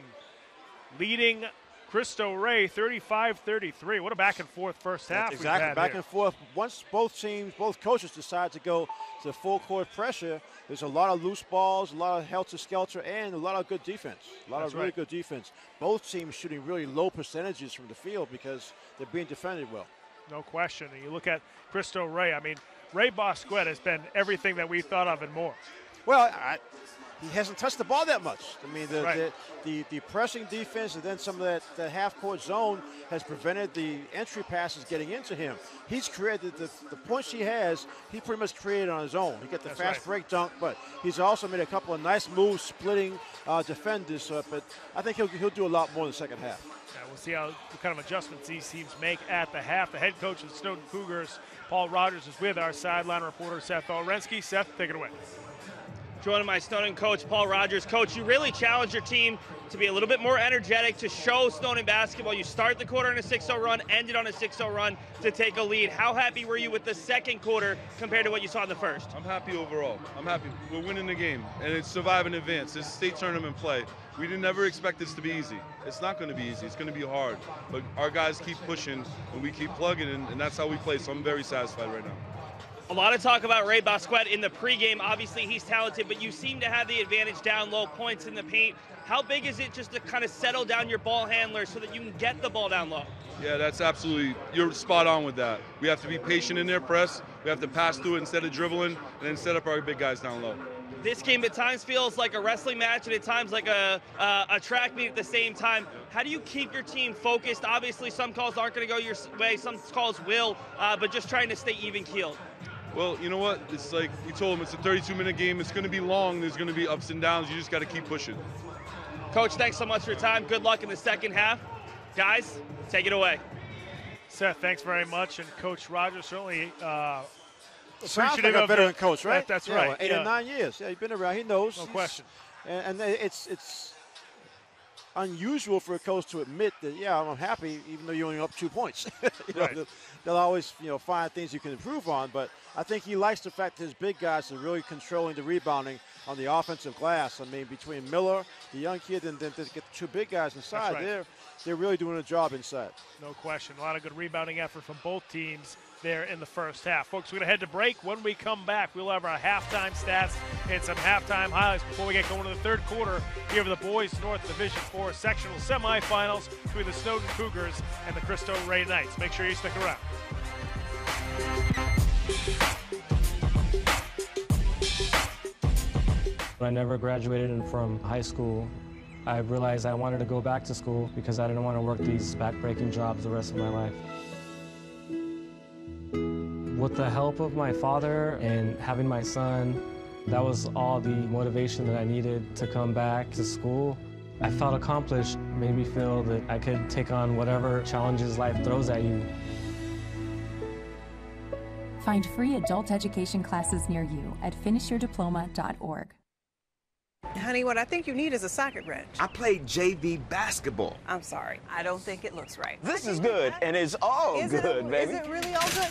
leading Cristo Rey 35-33. What a back and forth first half. we've exactly back here. and forth. Once both teams, both coaches decide to go to full court pressure, there's a lot of loose balls, a lot of helter skelter, and a lot of good defense. A lot That's of really right. good defense. Both teams shooting really low percentages from the field because they're being defended well. No question. And you look at Cristo Rey. I mean, Ray Bosquet has been everything that we thought of and more. Well, I, he hasn't touched the ball that much. I mean, the, Right. the, the, the pressing defense and then some of that, that half court zone has prevented the entry passes getting into him. He's created the, the points he has, he pretty much created on his own. He got the That's fast right. break dunk, but he's also made a couple of nice moves splitting uh, defenders. So, but I think he'll, he'll do a lot more in the second half. Yeah, we'll see how what kind of adjustments these teams make at the half. The head coach of the Snowden Cougars, Paul Rogers, is with our sideline reporter Seth Olrensky. Seth, take it away. Joining my Snowden coach, Paul Rogers. Coach, you really challenged your team to be a little bit more energetic, to show Snowden basketball. You start the quarter oh on a 6 0 run, ended on a 6 0 run to take a lead. How happy were you with the second quarter compared to what you saw in the first? I'm happy overall. I'm happy. We're winning the game, and it's survive and advance. It's state tournament play. We didn't ever expect this to be easy. It's not going to be easy. It's going to be hard. But our guys keep pushing, and we keep plugging, and, and that's how we play. So I'm very satisfied right now. A lot of talk about Ray Bosquet in the pregame. Obviously, he's talented, but you seem to have the advantage down low, points in the paint. How big is it just to kind of settle down your ball handler so that you can get the ball down low? Yeah, that's absolutely. You're spot on with that. We have to be patient in their press. We have to pass through it instead of dribbling, and then set up our big guys down low. This game at times feels like a wrestling match, and at times like a uh, a track meet at the same time. How do you keep your team focused? Obviously, some calls aren't going to go your way, some calls will, uh, but just trying to stay even keeled. Well, you know what? It's like we told them it's a 32 minute game. It's going to be long. There's going to be ups and downs. You just got to keep pushing. Coach, thanks so much for your time. Good luck in the second half. Guys, take it away. Seth, thanks very much. And Coach Rogers certainly uh, Sounds like a of veteran the- coach, right? That- that's Yeah, right. eight yeah. or nine years. Yeah, he's been around. He knows. No question. And, and it's it's unusual for a coach to admit that, yeah, I'm happy, even though you're only up two points. You know, they'll- They'll always, you know, find things you can improve on. But I think he likes the fact that his big guys are really controlling the rebounding on the offensive glass. I mean, between Miller, the young kid, and then to get the two big guys inside, right. they're they're really doing a job inside. No question. A lot of good rebounding effort from both teams there in the first half. Folks, we're going to head to break. When we come back, we'll have our halftime stats and some halftime highlights before we get going to the third quarter here for the Boys North Division 4 sectional semifinals between the Snowden Cougars and the Cristo Rey Knights. Make sure you stick around. When I never graduated from high school, I realized I wanted to go back to school because I didn't want to work these backbreaking jobs the rest of my life. With the help of my father and having my son, that was all the motivation that I needed to come back to school. I felt accomplished, made me feel that I could take on whatever challenges life throws at you. Find free adult education classes near you at finishyourdiploma.org. Honey, what I think you need is a socket wrench. I played JV basketball. I'm sorry. I don't think it looks right. This is good, and it's all Is good, it, baby. Is it really all good?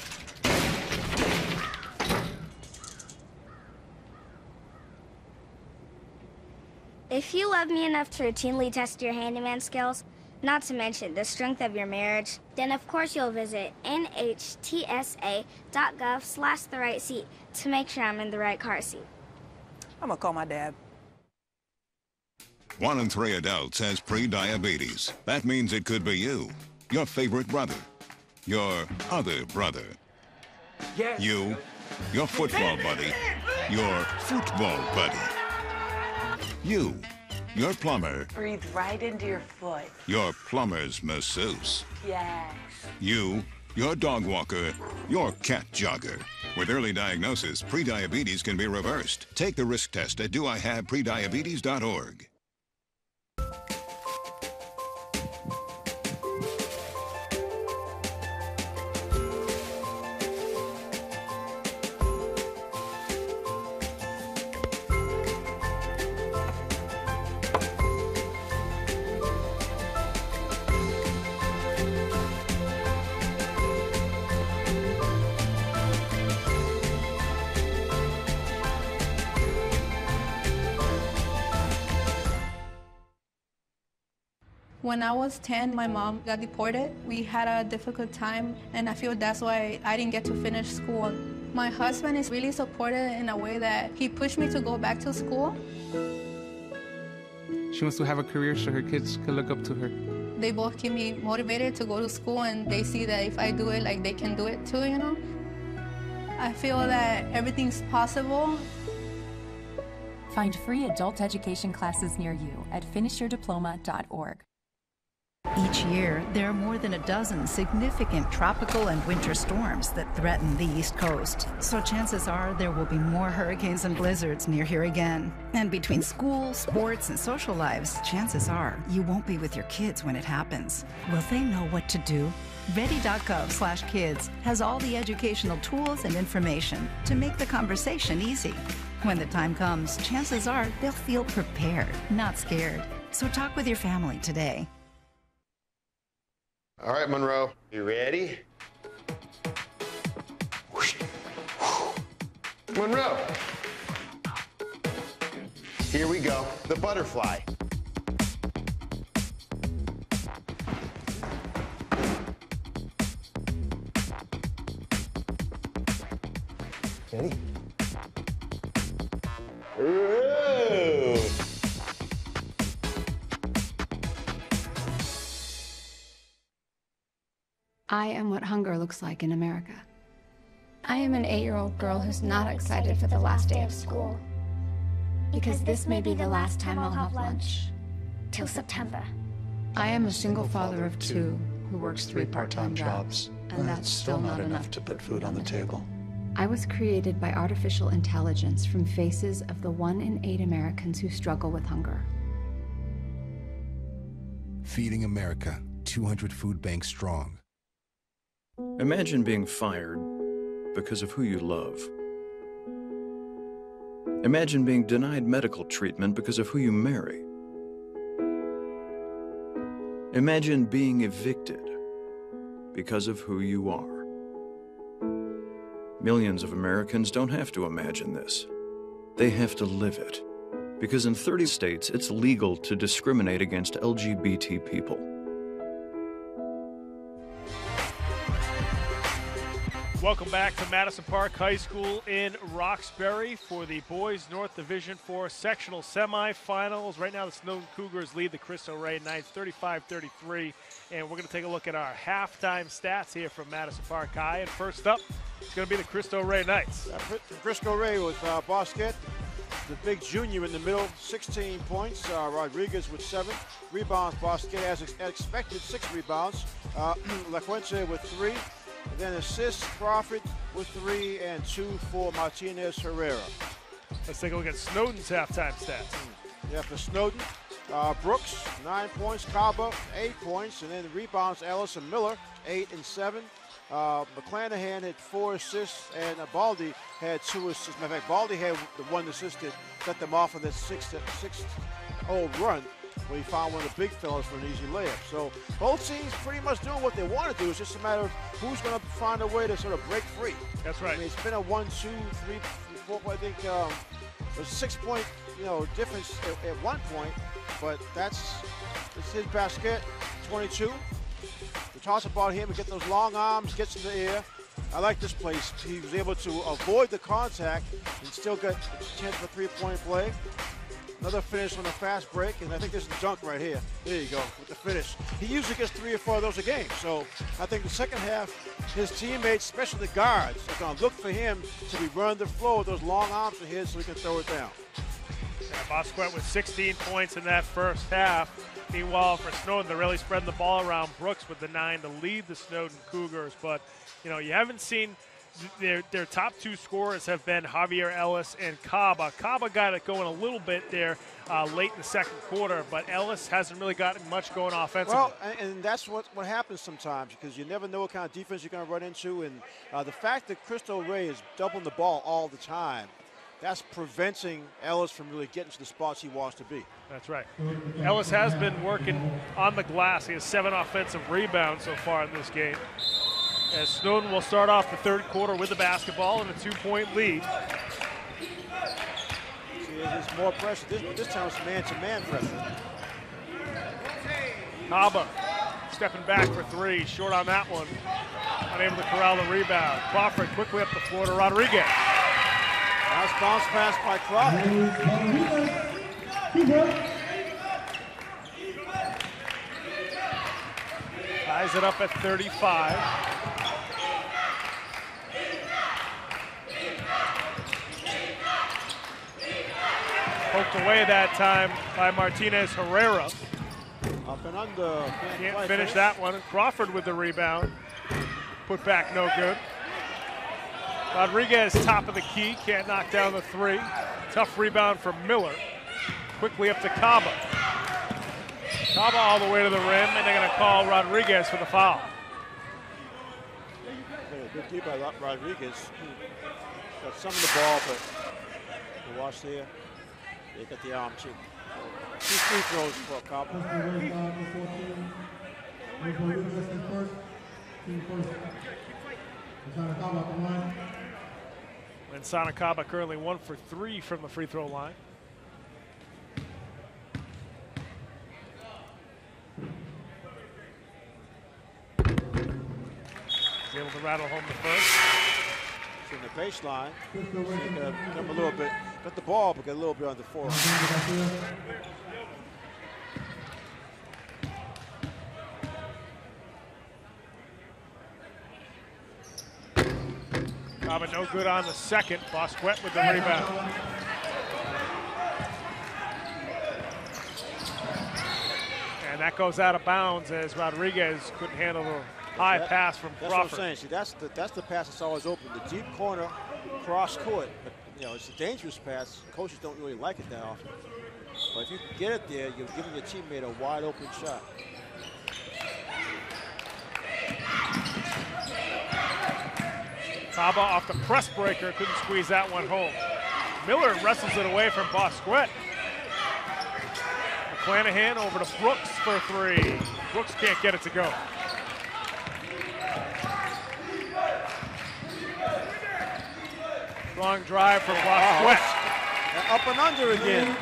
If you love me enough to routinely test your handyman skills, not to mention the strength of your marriage, then of course you'll visit nhtsa.gov slash the right seat to make sure I'm in the right car seat. I'm gonna call my dad. One in three adults has pre-diabetes. That means it could be you, your favorite brother, your other brother, Yes. you, your football buddy, your football buddy, you, your plumber, Breathe right into your foot. your plumber's masseuse, Yes. you, your dog walker, your cat jogger. With early diagnosis, prediabetes can be reversed. Take the risk test at doihaveprediabetes.org. When I was 10, my mom got deported. We had a difficult time, and I feel that's why I didn't get to finish school. My husband is really supportive in a way that he pushed me to go back to school. She wants to have a career so her kids can look up to her. They both keep me motivated to go to school, and they see that if I do it, like they can do it too, you know? I feel that everything's possible. Find free adult education classes near you at finishyourdiploma.org. Each year, there are more than a dozen significant tropical and winter storms that threaten the East Coast. So chances are there will be more hurricanes and blizzards near here again. And between school, sports, and social lives, chances are you won't be with your kids when it happens. Will they know what to do? Ready.gov slash kids has all the educational tools and information to make the conversation easy. When the time comes, chances are they'll feel prepared, not scared. So talk with your family today. All right, Monroe, you ready? Monroe. Here we go, the butterfly. Ready? I am what hunger looks like in America. I am an eight year old girl who's not excited for the last day of school. Because this may be the last time I'll have lunch. Till September. I am a single father of two who works three part time jobs, and that's still not enough to put food on the table. I was created by artificial intelligence from faces of the one in eight Americans who struggle with hunger. Feeding America, 200 food banks strong. Imagine being fired because of who you love. Imagine being denied medical treatment because of who you marry. Imagine being evicted because of who you are. Millions of Americans don't have to imagine this. They have to live it. Because in 30 states, it's legal to discriminate against LGBT people. Welcome back to Madison Park High School in Roxbury for the Boys North Division 4 sectional semifinals. Right now, the Snowden Cougars lead the Cristo Rey Knights 35 33. And we're going to take a look at our halftime stats here from Madison Park High. And first up, it's going to be the Cristo Rey Knights. Uh, Cristo Rey with uh, Bosquet, the big junior in the middle, 16 points. Uh, Rodriguez with seven rebounds. Bosquet, as ex- expected, six rebounds. Uh, with three. And then assists, Crawford with three, and two for Martinez Herrera. Let's take a look at Snowden's halftime stats. Yeah, for Snowden, uh, Brooks, nine points. Kaba, eight points. And then the rebounds, Ellis and Miller, eight and seven. Uh, McClanahan had four assists, and uh, Balde had two assists. Matter of fact, Balde had the one assist that set them off on that six six old run where he found one of the big fellas for an easy layup. So both teams pretty much doing what they want to do. It's just a matter of who's going to find a way to sort of break free. That's right. I mean, it's been a one, two, three, four. I think um, a six-point, you know, difference at, at one point, but that's it's his basket, 22. We talked about him. He get those long arms, gets in the air. I like this place. He was able to avoid the contact and still get a chance for three-point play. Another finish on a fast break, and I think this is dunk right here. There you go, with the finish. He usually gets three or four of those a game. So I think the second half, his teammates, especially the guards, are going to look for him to be running the floor with those long arms of his so he can throw it down. Yeah, Bosquet with 16 points in that first half. Meanwhile, for Snowden, they're really spreading the ball around. Brooks with the nine to lead the Snowden Cougars. But, you know, you haven't seen their, their top two scorers have been Javier Ellis and Kaba. Kaba got it going a little bit there uh, late in the second quarter, but Ellis hasn't really gotten much going offensively. Well, and, that's what, what happens sometimes because you never know what kind of defense you're going to run into. And uh, the fact that Cristo Rey is doubling the ball all the time, that's preventing Ellis from really getting to the spots he wants to be. That's right. Ellis has been working on the glass. He has seven offensive rebounds so far in this game. As Snowden will start off the third quarter with the basketball and a two-point lead. See, there's more pressure. This, this time it's man-to-man pressure. Kaba stepping back for three, short on that one. Unable to corral the rebound. Crawford quickly up the floor to Rodriguez. Nice bounce pass by Crawford. Ties it up at 35. Poked away that time by Martinez Herrera. Up and under. Can't quite finish that one. Crawford with the rebound. Put back, no good. Rodriguez, top of the key, can't knock down the three. Tough rebound from Miller. Quickly up to Kaba. Kaba all the way to the rim, and they're going to call Rodriguez for the foul. Good D by Rodriguez. Got some of the ball, but the watch there. They got the arm too. Two free throws for Kaba. Lansana Kaba currently one for three from the free throw line. He's able to rattle home the first. In the baseline. So come a little bit. Got the ball, but got a little bit on the floor. Kaba no good on the second. Bosquet with the rebound. And that goes out of bounds as Rodriguez couldn't handle the high That- pass from That's Crawford. what I'm saying. See, that's the that's the pass that's always open. The deep corner, cross court. But you know, it's a dangerous pass. Coaches don't really like it that often. But if you can get it there, you're giving your teammate a wide open shot. Kaba off the press breaker, couldn't squeeze that one home. Miller wrestles it away from Bosquet. McClanahan over to Brooks for three. Brooks can't get it to go. Strong drive from Bosquet. Up and under again.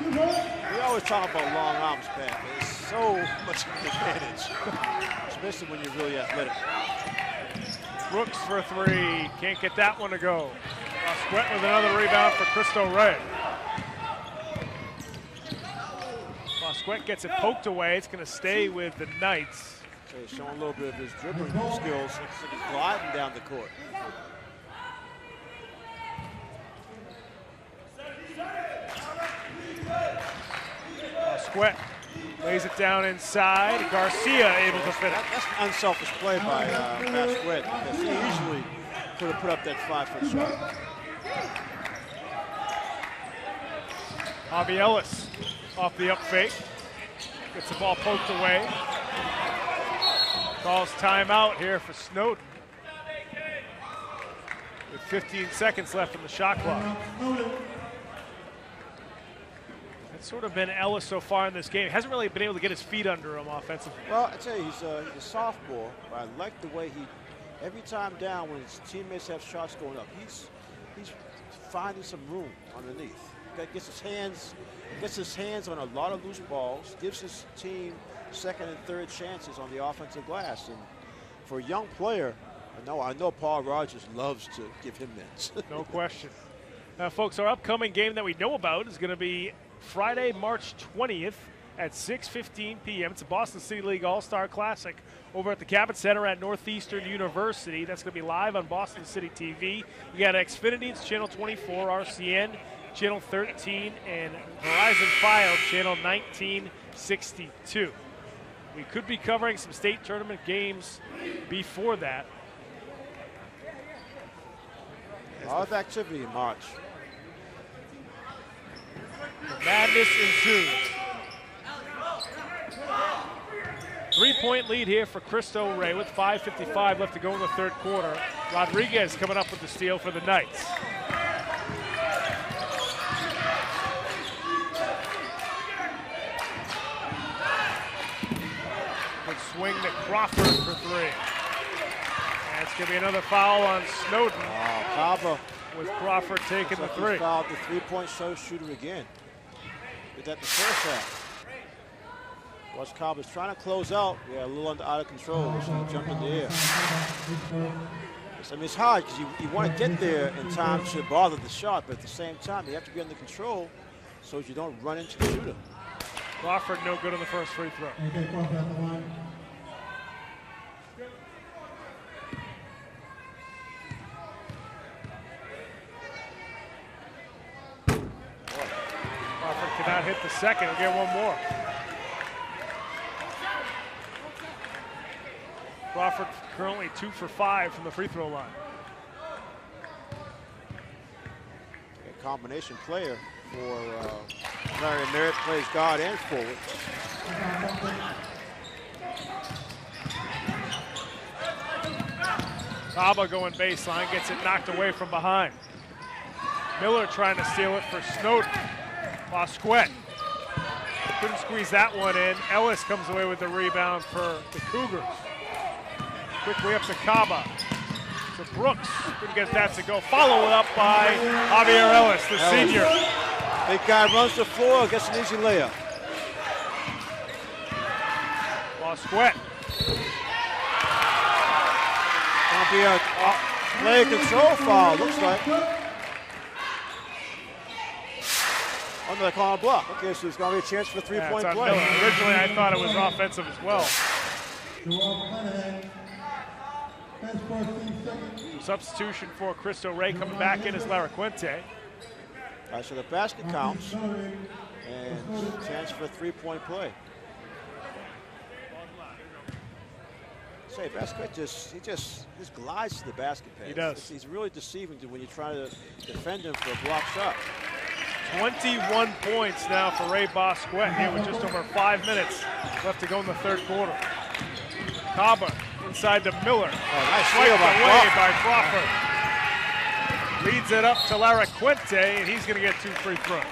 We always talk about long arms back. It's so much of an advantage, especially when you're really athletic. Brooks for three. Can't get that one to go. Bosquet with another rebound for Cristo Rey. Bosquet gets it poked away. It's going to stay with the Knights. He's showing a little bit of his dribbling skills. He's gliding down the court. Bosquet lays it down inside. Garcia able to finish. That, that's an unselfish play by uh, Bosquet because he easily could have put up that five-foot shot. Javi Ellis off the up fake. Gets the ball poked away. Calls timeout here for Snowden. With 15 seconds left in the shot clock. It's sort of been Ellis so far in this game. Hasn't really been able to get his feet under him offensively. Well, I tell you, he's a, he's a sophomore, but I like the way he, every time down when his teammates have shots going up, he's he's finding some room underneath. Gets his hands, gets his hands on a lot of loose balls, gives his team second and third chances on the offensive glass. And for a young player, I know I know Paul Rogers loves to give him minutes. No question. Uh, folks, our upcoming game that we know about is going to be Friday, March 20th at 6:15 p.m. It's a Boston City League All-Star Classic over at the Cabot Center at Northeastern University. That's going to be live on Boston City TV. You got Xfinity, it's channel 24, RCN, channel 13, and Verizon Fios, channel 1962. We could be covering some state tournament games before that. a lot of activity in March. Madness ensues. Three-point lead here for Cristo Rey with 5.55 left to go in the third quarter. Rodriguez coming up with the steal for the Knights. Good swing to Crawford for three. It's going to be another foul on Snowden. Ah, oh, Kaba with Crawford taking the three. He fouled the three-point show shooter again. Did that the first half. West Cobb is trying to close out. Yeah, a little under, out of control. She jumped in the air. I mean, it's hard because you, you want to get there in time to bother the shot, but at the same time, you have to be under control so you don't run into the shooter. Crawford no good on the first free throw. Okay, Crawford at the line. Crawford cannot hit the second. He'll get one more. Crawford currently two for five from the free throw line. A combination player for uh, Marion Merritt plays guard and forward. Kaba going baseline, gets it knocked away from behind. Miller trying to steal it for Snowden. Bosquet couldn't squeeze that one in. Ellis comes away with the rebound for the Cougars. Quickly up to Kaba. To Brooks. Couldn't get that to go. Follow it up by Javier Ellis, the Ellis. senior. Big guy runs the floor, gets an easy layup. Bosquet. Gonna be a, a play control foul, looks like. Oh, no, they're calling a block. Okay, so there's gonna be a chance for a three-point it's on play. Miller. Originally, I thought it was offensive as well. Joel Flanagan. Bench first team second. Substitution for Cristo Rey coming back in is Lara Quinte. All right, so the basket counts, and chance for a three-point play. Say, Basket just he just just glides to the basket pass. He does. It's- he's really deceiving to when you try to defend him for a block shot. 21 points now for Ray Bosquet here with just over five minutes left to go in the third quarter. Kaba inside to Miller. Oh, nice Swiped steal by away Crawford. by Crawford. Leads it up to Lara Quinte, and he's going to get two free throws.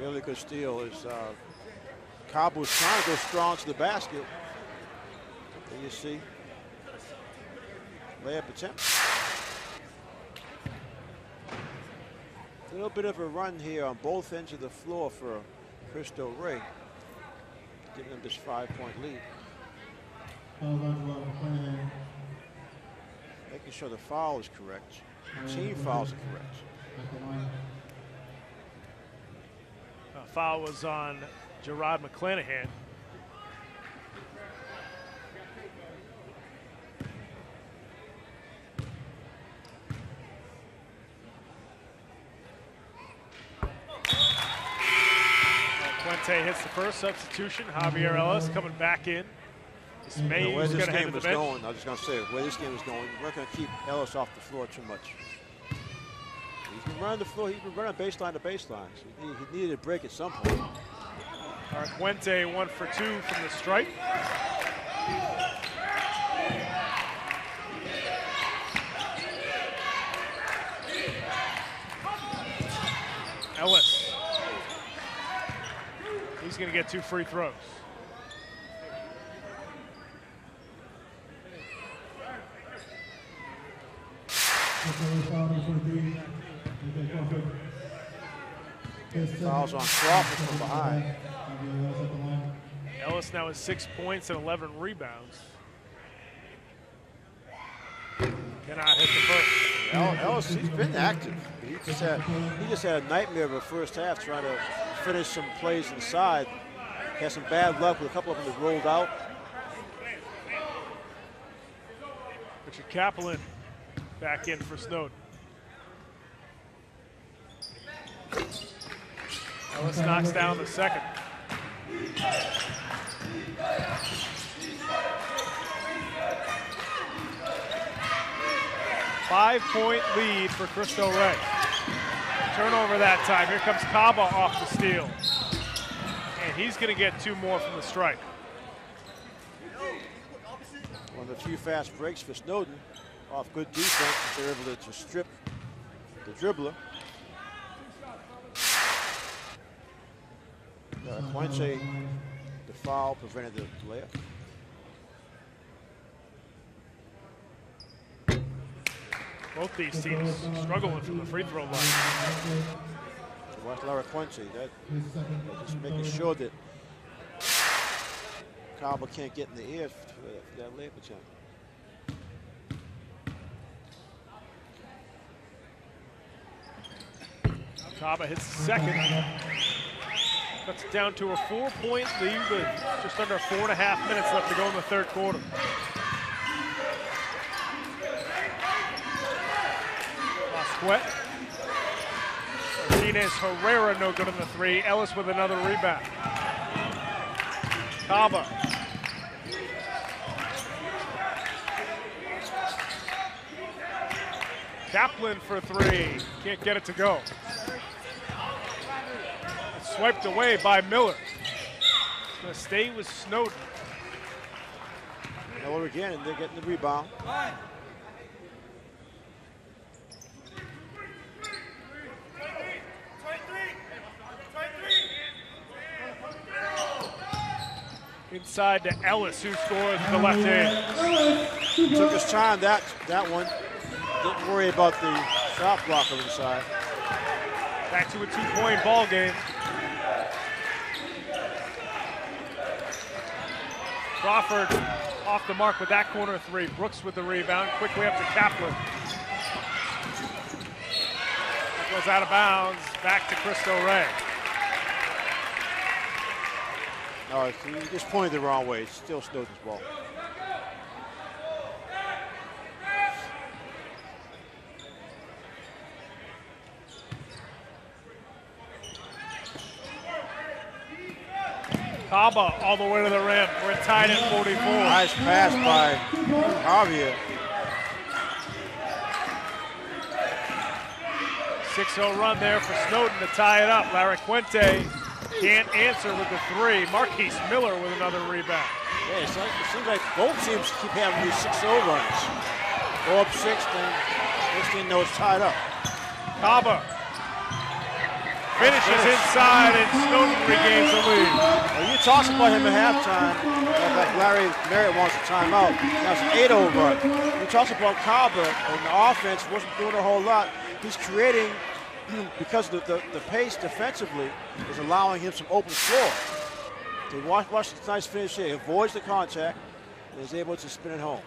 Really good steal is uh, Cobb was trying to go strong to the basket. And you see, layup attempt. Little bit of a run here on both ends of the floor for Cristo Rey, giving them this five-point lead. Making sure the foul is correct. Team fouls are correct. The. Uh, foul was on Gerard McClanahan. Quinte hits the first substitution. Javier Ellis coming back in. Dismay this game is going, I was just going to say, where this game is going, we're not going to keep Ellis off the floor too much. He's been running the floor, he's been running baseline to baseline. So he, he needed a break at some point. Arquente one for two from the stripe. Ellis. He's going to get two free throws. Cristo Rey foul number 43. Okay, Crawford. His second. Fouls on Crawford from behind. Ellis at the line. Ellis now has six points and 11 rebounds. Cannot hit the first. Ellis, he's been active. He just had he just had a nightmare of a first half trying to finish some plays inside. Had some bad luck with a couple of them that rolled out. Richard Kaplan back in for Snowden. Ellis knocks down the second. Five point lead for Cristo Rey. Turnover that time. Here comes Kaba off the steal. And he's going to get two more from the strike. One of the few fast breaks for Snowden. Off good defense, they're able to, strip the dribbler. Uh, Quincy, the foul prevented the layup. Both these teams struggling from the free throw line. Watch Lara Quincy. That, just making sure that Kaba can't get in the ear for, for that layup attempt. Kaba hits second. Cuts it down to a four-point lead with just under four and a half minutes left to go in the third quarter. Sweat. Martinez Herrera no good on the three. Ellis with another rebound. Kaba. Kaplan for three. Can't get it to go. Swiped away by Miller. It's going to stay with Snowden. Miller again, and they're getting the rebound. Inside to Ellis, who scores with the left hand. Took his time that that one. Didn't worry about the shot blocker inside. Back to a two-point ball game. Crawford off the mark with that corner three. Brooks with the rebound. Quickly up to Kaplan. That goes out of bounds. Back to Cristo Rey. No, he just pointed the wrong way. It's still Snowden's ball. Kaba all the way to the rim. We're tied at 44. Nice pass by Javier. 6-0 run there for Snowden to tie it up. Larry Quinte can't answer with the three. Marquise Miller with another rebound. Yeah, it seems like both teams keep having these 6-0 runs. Go up six, then next thing you know it's tied up. Kaba finishes inside and Snowden regains the lead. Well, you talked about him at halftime, like Larry Merritt wants a timeout. That's an 8-0 run. You talked about Kaba and the offense wasn't doing a whole lot. He's creating because the, the, the, pace defensively is allowing him some open floor. So watch, this nice finish here. He avoids the contact and is able to spin it home.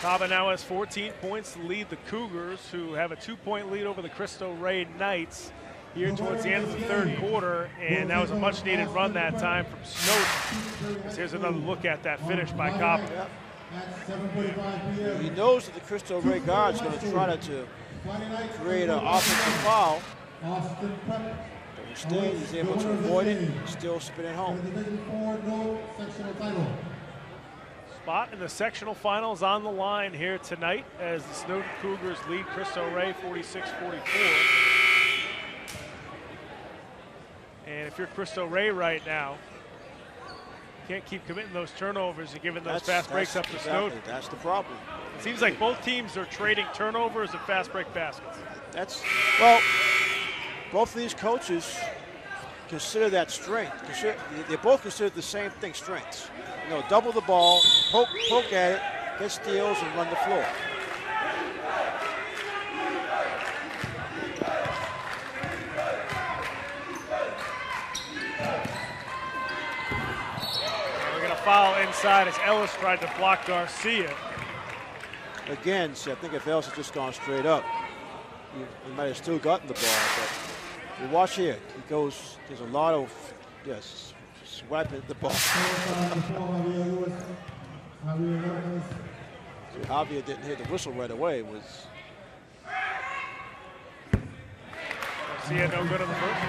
Kaba now has 14 points to lead the Cougars, who have a two-point lead over the Cristo Rey Knights here towards the end of the third quarter, and that was a much-needed run that time from Snowden. Here's another look at that finish by Kaba. He knows that the Cristo Rey guard is going to try to create an uh, offensive foul. But instead, he's able to avoid it and still spin it home. Spot in the sectional finals on the line here tonight as the Snowden Cougars lead Cristo Rey 46-44. And if you're Cristo Rey right now, can't keep committing those turnovers and giving those that's, fast breaks up to exactly, Snowden. That's the problem. It seems like both teams are trading turnovers and fast break baskets. That's well, both of these coaches consider that strength. Consider, they both consider the same thing strengths. You know, double the ball, poke, poke at it, get steals, and run the floor. We're going to foul inside as Ellis tried to block Garcia. Again, see, I think if Ellis had just gone straight up, he, he might have still gotten the ball. But you watch here, he goes. There's a lot of yes, swiping the ball. Javier didn't hear the whistle right away. It was Garcia no good on the first.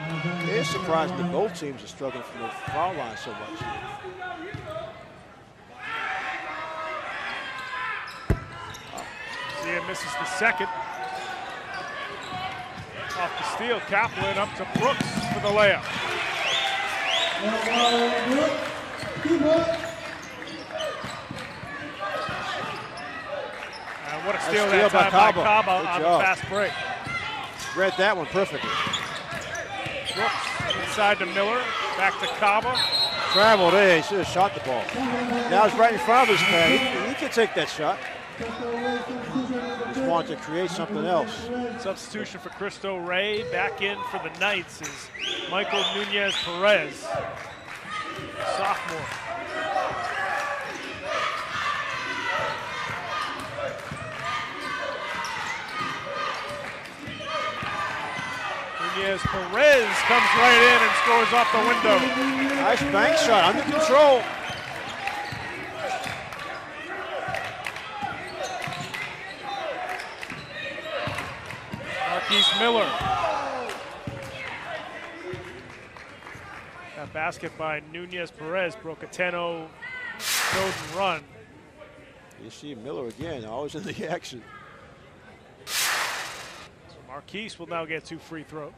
It is surprising that both teams are struggling from the foul line so much. Garcia misses the second. Off the steal, Kaplan up to Brooks for the layup. And what a steal, steal that by time Kaba. by Kaba Good on job. the fast break. Read that one perfectly. Brooks inside to Miller, back to Kaba. Travel there. Eh, he should have shot the ball. Now it's right in front of his pad. He, he can take that shot. Just wanted to create something else. Substitution for Cristo Rey. Back in for the Knights is Michael Nunez Perez, sophomore. Nunez Perez comes right in and scores off the window. Nice bank shot, under control. Marquise Miller. That basket by Nunez Perez broke a 10-0 run. You see Miller again, always in the action. Marquise will now get two free throws.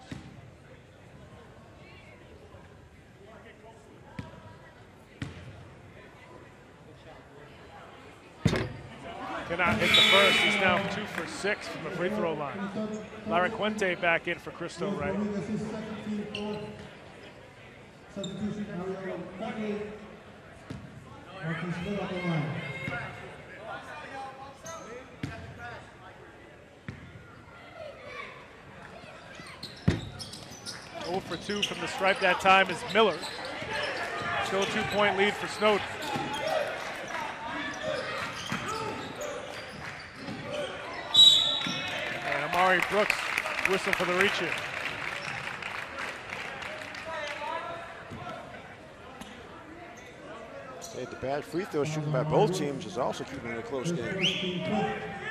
Cannot hit the first. He's now two for six from the free throw line. Lara Quente back in for Cristo Rey. Substitution, Marquise, 0 for 2 from the stripe that time is Miller. Still a two-point lead for Snowden. And Amari Brooks whistle for the reach-in. the bad free throw shooting by both teams is also keeping it a close game.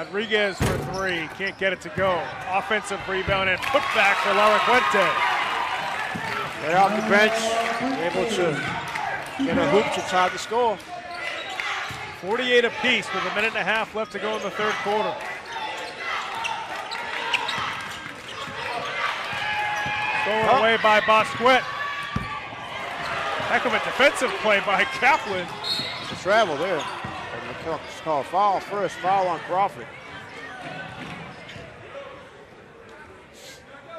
Rodriguez for three, can't get it to go. Offensive rebound and putback for Laraquente. Right off the bench, able to get a hoop to tie the score. 48 apiece with a minute and a half left to go in the third quarter. Stolen away by Bosquet. Heck of a defensive play by Kaplan. Travel there. Call- It's called foul first, foul on Crawford.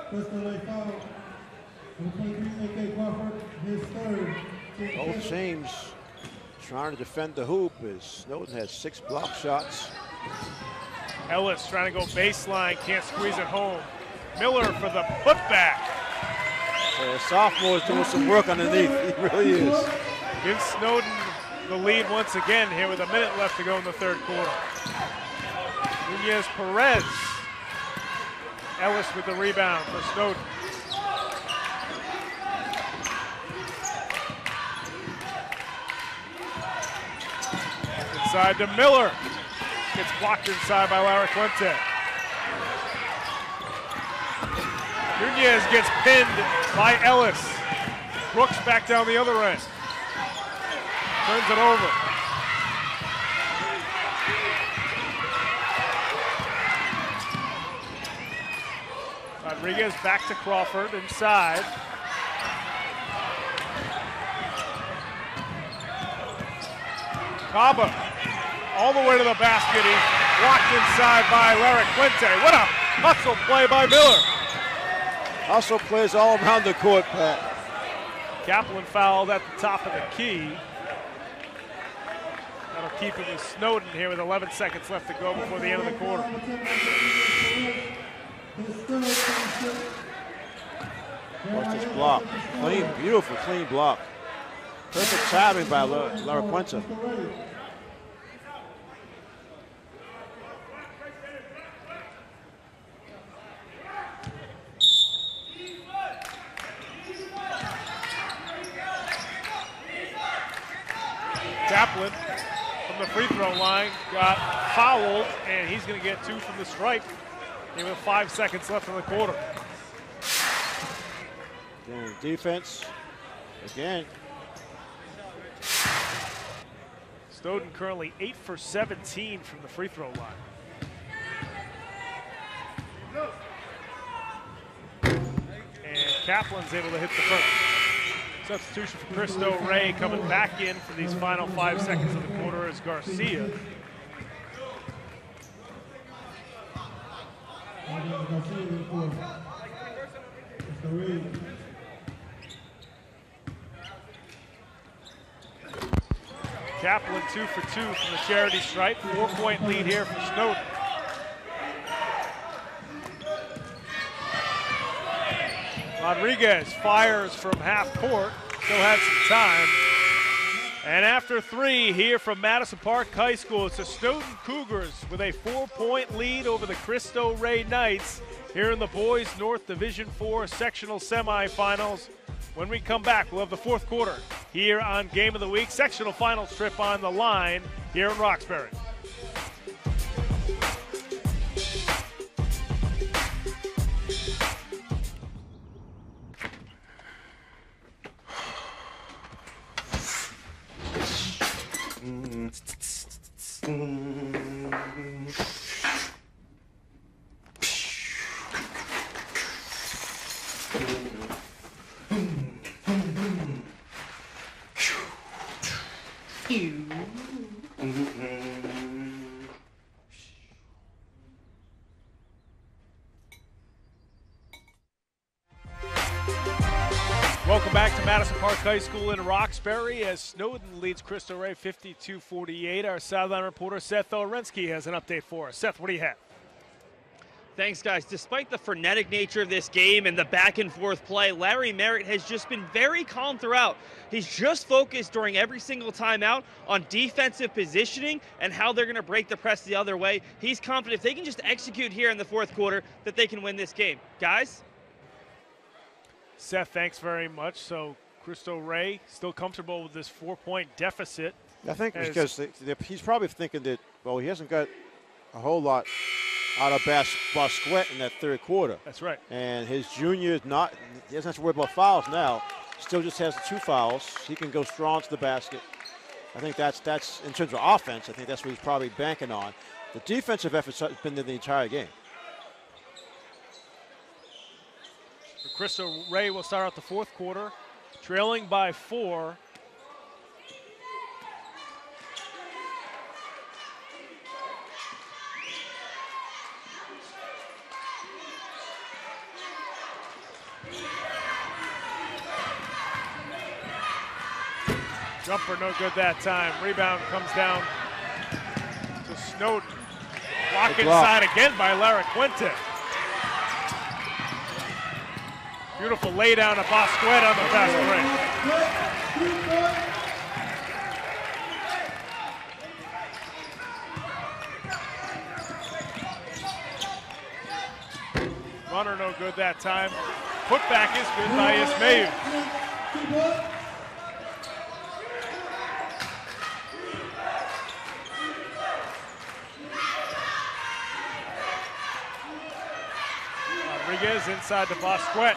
Crystal Lake foul. Number 23, AK Crawford, his third. team Both teams trying to defend the hoop as Snowden has six block shots. Ellis trying to go baseline, can't squeeze it home. Miller for the putback. So the sophomore is doing some work underneath. He really is. Gives Snowden the lead once again here with a minute left to go in the third quarter. Nunez Perez. Ellis with the rebound for Snowden. Inside to Miller. Gets blocked inside by Lara Quinte. Nunez gets pinned by Ellis. Brooks back down the other end. Turns it over. Rodriguez back to Crawford inside. Kaba all the way to the basket. He's blocked inside by Larry Quinte. What a hustle play by Miller. Also plays all around the court, Pat. Kaplan fouled at the top of the key. That'll keep it with Snowden here with 11 seconds left to go before the end of the quarter. Watch this block. Clean, beautiful, clean block. Perfect timing by La- Quinta. Kaplan from the free throw line got fouled, and he's going to get two from the stripe. Here with five seconds left in the quarter. Defense. Again. Snowden currently 8 for 17 from the free throw line. And Kaplan's able to hit the first. Substitution for Cristo Rey coming back in for these final five seconds of the quarter is Garcia. Kaplan two for two from the charity stripe. Four point lead here for Snowden. Rodriguez fires from half court. Still had some time. And after three here from Madison Park High School, it's the Snowden Cougars with a four-point lead over the Cristo Rey Knights here in the Boys North Division 4 sectional semifinals. When we come back, we'll have the fourth quarter here on Game of the Week. Sectional finals trip on the line here in Roxbury. Welcome Madison Park High School in Roxbury as Snowden leads Cristo Rey 52-48. Our sideline reporter Seth Orensky has an update for us. Seth, what do you have? Thanks, guys. Despite the frenetic nature of this game and the back and forth play, Larry Merritt has just been very calm throughout. He's just focused during every single timeout on defensive positioning and how they're going to break the press the other way. He's confident if they can just execute here in the fourth quarter that they can win this game. Guys? Seth, thanks very much. So, Cristo Rey still comfortable with this four-point deficit. I think because he's probably thinking that, well, he hasn't got a whole lot out of Bas- Bosquet in that third quarter. That's right. And his junior is not, he doesn't have to worry about fouls now. Still just has two fouls. He can go strong to the basket. I think that's, that's in terms of offense, I think that's what he's probably banking on. The defensive effort has been there the entire game. Cristo Rey will start out the fourth quarter, trailing by four. Jumper no good that time. Rebound comes down to Snowden. Block inside again by Lara Quinton. Beautiful lay down of Bosquet on the fast break. Runner no good that time. Putback is good by Ismail. Rodriguez inside the Bosquet.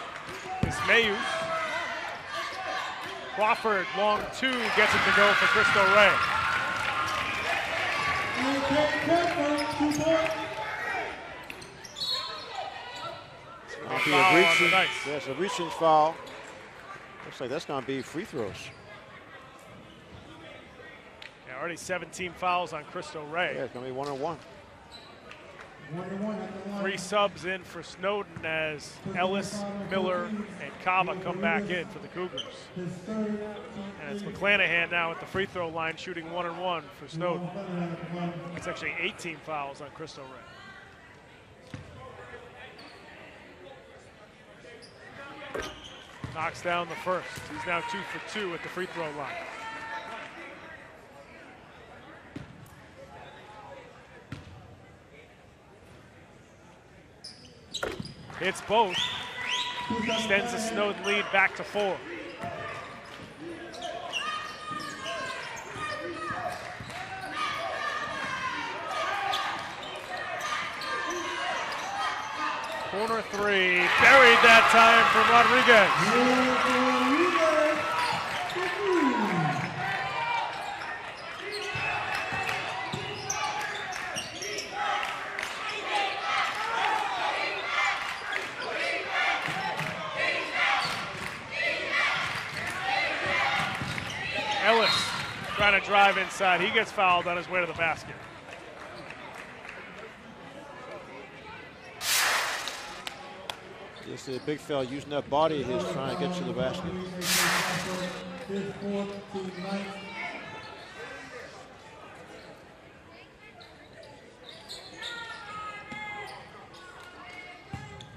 Ismail. Crawford, long two, gets it to go for Cristo Rey. Be a reaching, yes, a reaching foul. Looks like that's going to be free throws. Yeah, already 17 fouls on Cristo Rey. Yeah, it's going to be one on one. Three subs in for Snowden as Ellis, Miller, and Kaba come back in for the Cougars. And it's McClanahan now at the free throw line shooting one and one for Snowden. It's actually 18 fouls on Cristo Rey. Knocks down the first. He's now two for two at the free throw line. Hits both. Extends the Snowden lead back to four. Corner three, buried that time from Rodriguez. Ellis trying to drive inside. He gets fouled on his way to the basket. Just a big fella using that body of his trying to get to the basket. His fourth, team ninth.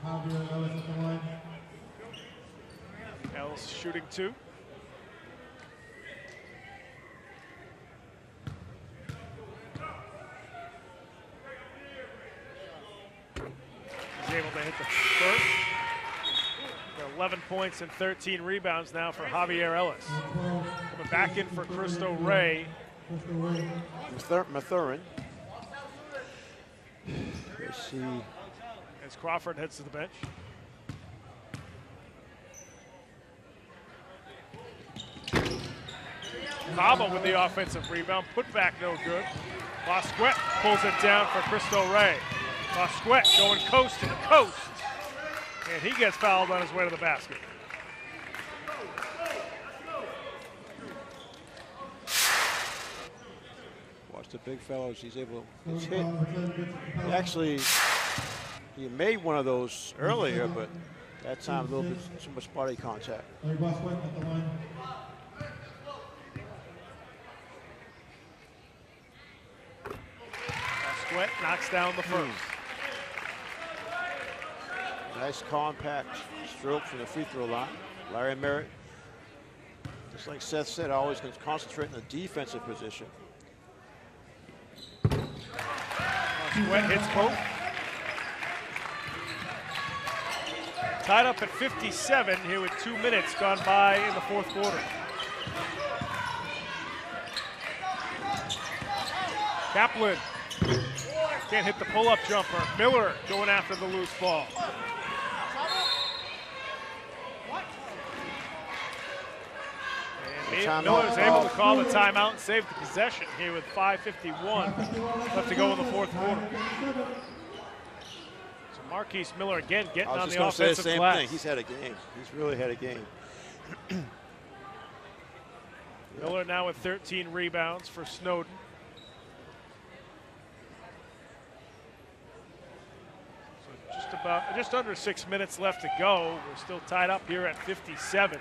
Javier Ellis at the line. Ellis shooting two. Able to hit the first. 11 points and 13 rebounds now for Javier Ellis. Coming back in for Cristo Rey. Mathur- Mathurin. Let's see. As Crawford heads to the bench. Kaba with the offensive rebound. Put back no good. Bosquet pulls it down for Cristo Ray. Bosquet going coast to coast. And he gets fouled on his way to the basket. Watch the big fellows. He's able to he's hit. He actually, he made one of those earlier, but that time a little bit too much body contact. Larry Bosquet at the line. Bosquet knocks down the first. Nice compact stroke from the free throw line. Larry Merritt, just like Seth said, always can concentrate in the defensive position. Bosquet hits both. Tied up at 57 here with two minutes gone by in the fourth quarter. Kaplan can't hit the pull-up jumper. Miller going after the loose ball. And Timeout. Miller's able to call the timeout and save the possession here with 5.51 left to go in the fourth quarter. So Marquise Miller again getting I was on just the going to say the offensive same glass. thing. He's had a game. He's really had a game. Miller now with 13 rebounds for Snowden. So just about, just under six minutes left to go. We're still tied up here at 57.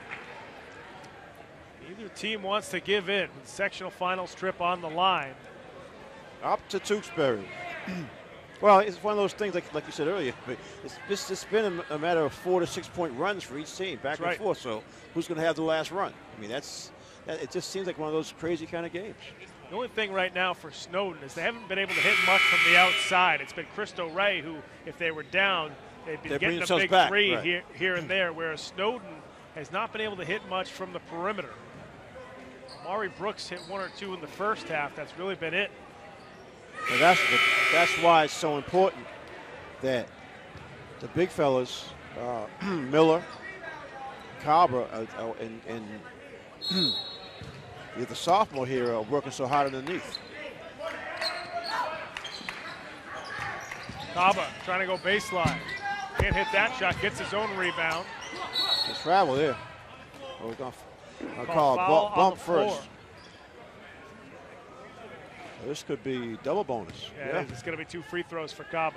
Neither team wants to give in sectional finals trip on the line. Up to Tewksbury. well, it's one of those things, like, like you said earlier, it's, it's, it's been a, a matter of four to six point runs for each team, back That's right. and forth. So who's going to have the last run? I mean, that's that, it just seems like one of those crazy kind of games. The only thing right now for Snowden is they haven't been able to hit much from the outside. It's been Cristo Rey who, if they were down, they'd be They bring getting a big back, three right. here, here and there, whereas Snowden has not been able to hit much from the perimeter. Maury Brooks hit one or two in the first half. That's really been it. And that's that's why it's so important that the big fellas, uh, Miller, Kaba, uh, uh, and, and the sophomore here are working so hard underneath. Kaba trying to go baseline. Can't hit that shot. Gets his own rebound. It's travel there. Oh, we're going to Call call a foul bump the floor. first. This could be double bonus. Yeah, it's going to be two free throws for Kaba.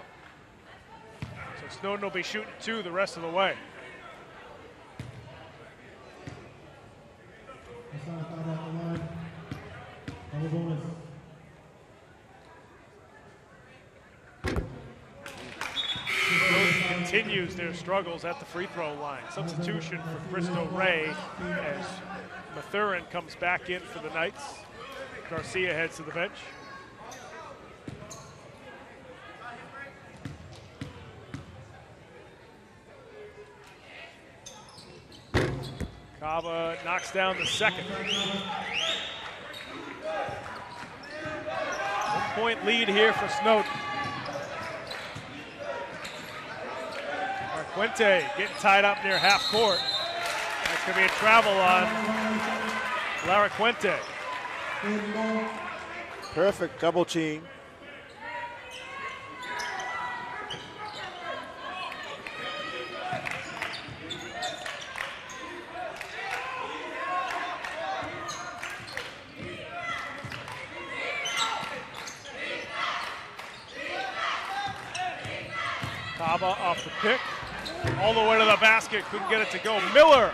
So Snowden will be shooting two the rest of the way. Hassan Kaba at the line. Double bonus. Continues their struggles at the free throw line. Substitution for Cristo Rey as Mathurin comes back in for the Knights. Garcia heads to the bench. Kaba knocks down the second. One point lead here for Snowden. Marquente getting tied up near half court. That's going to be a travel on Lara Quente. Perfect double team. Kaba off the pick. All the way to the basket, couldn't get it to go. Miller,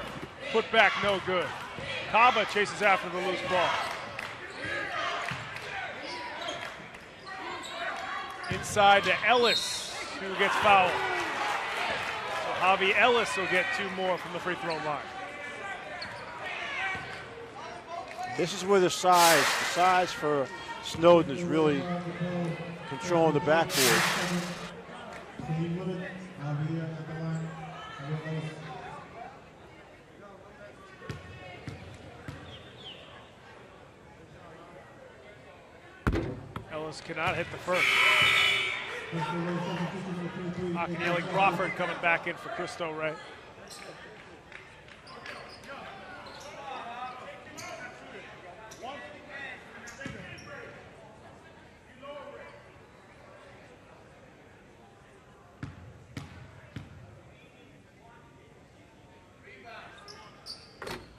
put back, no good. Kaba chases after the loose ball. Inside to Ellis, who gets fouled. So Javi Ellis will get two more from the free throw line. This is where the size, the size for Snowden is really controlling the backboard. Cannot hit the first. Akinyele Crawford coming back in for Cristo Rey.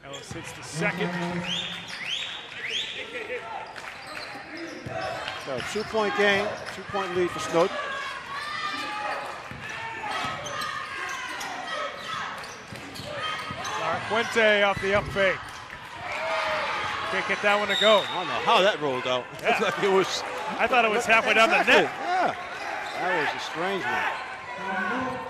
Ellis hits the second. So two-point game, two-point lead for Snowden. Quente off the up fake. Can't get that one to go. I don't know how that rolled out. Yeah. like it was. I thought it was halfway down the net. Yeah, that was a strange one.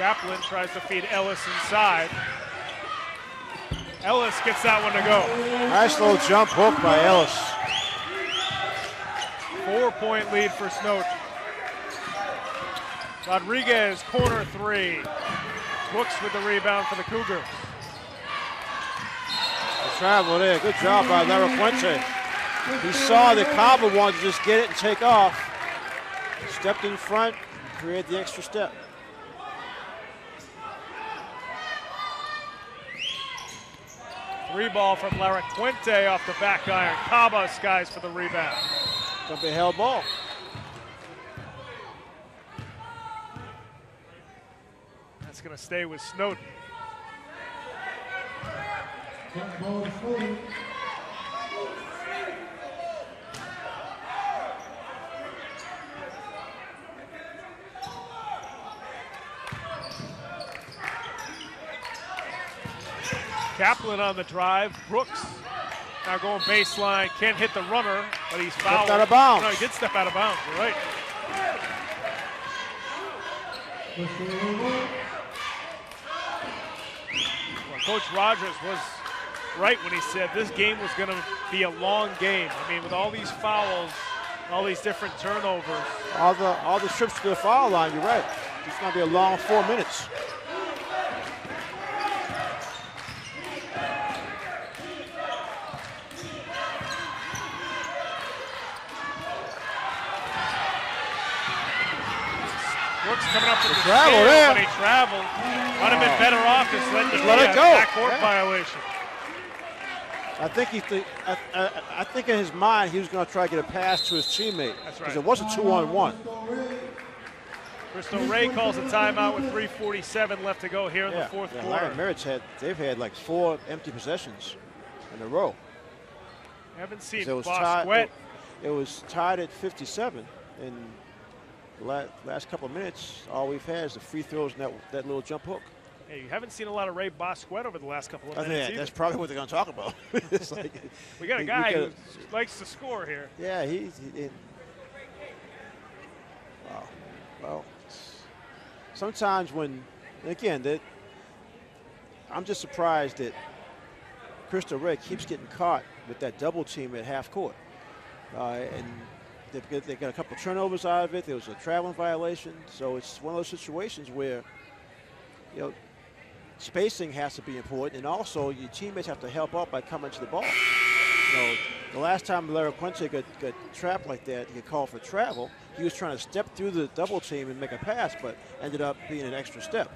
Kaplan tries to feed Ellis inside. Ellis gets that one to go. Nice little jump hook by Ellis. Four point lead for Snowden. Rodriguez, corner three. Brooks with the rebound for the Cougars. The travel there. Good job by Lara Puente. He saw that Kaba wanted to just get it and take off. Stepped in front, created the extra step. Three ball from Lara Quinte off the back iron. Kaba skies for the rebound. Don't be held ball. That's going to stay with Snowden. Kaplan on the drive. Brooks now going baseline. Can't hit the runner, but he's fouled. out of bounds. No, he did step out of bounds. You're right. Well, Coach Rogers was right when he said this game was going to be a long game. I mean, with all these fouls, all these different turnovers. All the all the trips to the foul line, you're right. It's going to be a long four minutes. Brooks coming up with the, travel steal, there. but he traveled. Might have been better off just letting Just it let it go. Backcourt Yeah. violation. I think he th- I, I, I think in his mind he was going to try to get a pass to his teammate. That's Because right. it was a two-on-one. Cristo Rey calls a timeout with 3:47 left to go here in Yeah, the fourth yeah, quarter. Larry Merritt's had they've had like four empty possessions in a row. Haven't seen it was tied. Bosquet. It, it was tied at 57, and the la- last couple of minutes, all we've had is the free throws and that, that little jump hook. Hey, you haven't seen a lot of Ray Bosquet over the last couple of I minutes that's probably what they're going to talk about. like, we got a guy who likes to score here. Yeah, he. he wow. Well, sometimes when, again, that I'm just surprised that Cristo Rey keeps getting caught with that double team at half court, uh, and got, they got a couple turnovers out of it. There was a traveling violation, so it's one of those situations where, you know. Spacing has to be important, and also your teammates have to help out by coming to the ball you know, the last time Larry Quincy got, got trapped like that, he called for travel. He was trying to step through the double team and make a pass, but ended up being an extra step.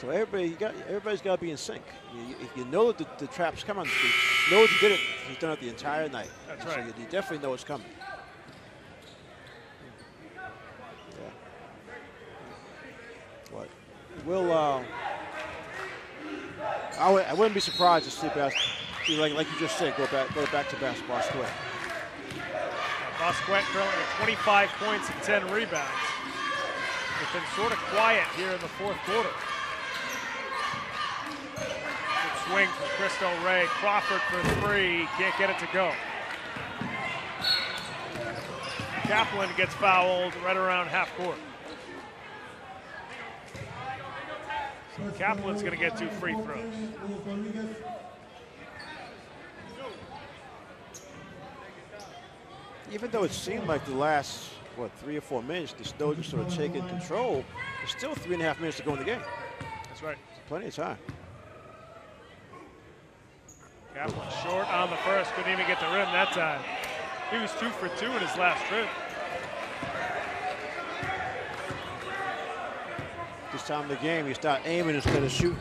So everybody, you got, everybody's got to be in sync. You, you- you know that the, the trap's coming, you know he did it. He's done it the entire night. That's so right. You, you definitely know it's coming. Yeah. What? We'll. Uh, I w- I wouldn't be surprised to see, bas- like like you just said, go back go back to basketball square. Bosquet currently at 25 points and 10 rebounds. It's been sort of quiet here in the fourth quarter. Good swing from Cristo Rey. Crawford for three. Can't get it to go. Kaplan gets fouled right around half court. So Kaplan's going to get two free throws. Even though it seemed like the last what three or four minutes, the Snow just sort of taking control. There's still three and a half minutes to go in the game. That's right. Plenty of time. Kaplan short on the first, couldn't even get the rim that time. He was two for two in his last trip. This time of the game, you start aiming instead of shooting.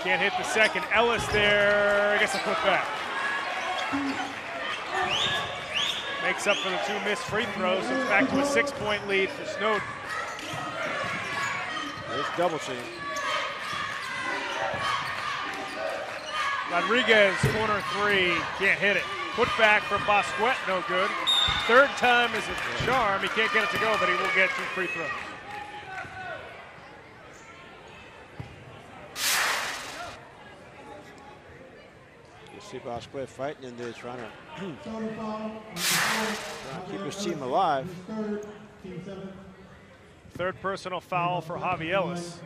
Can't hit the second. Ellis there gets a put back. Makes up for the two missed free throws, so it's back to a six-point lead for Snowden. There's double team. Rodriguez, corner three, can't hit it. Put back from Bosquet, no good. Third time is a charm. He can't get it to go, but he will get two free throws. You see Bosquet fighting in there, trying to, trying to keep his team alive. Third personal foul for Javi Ellis.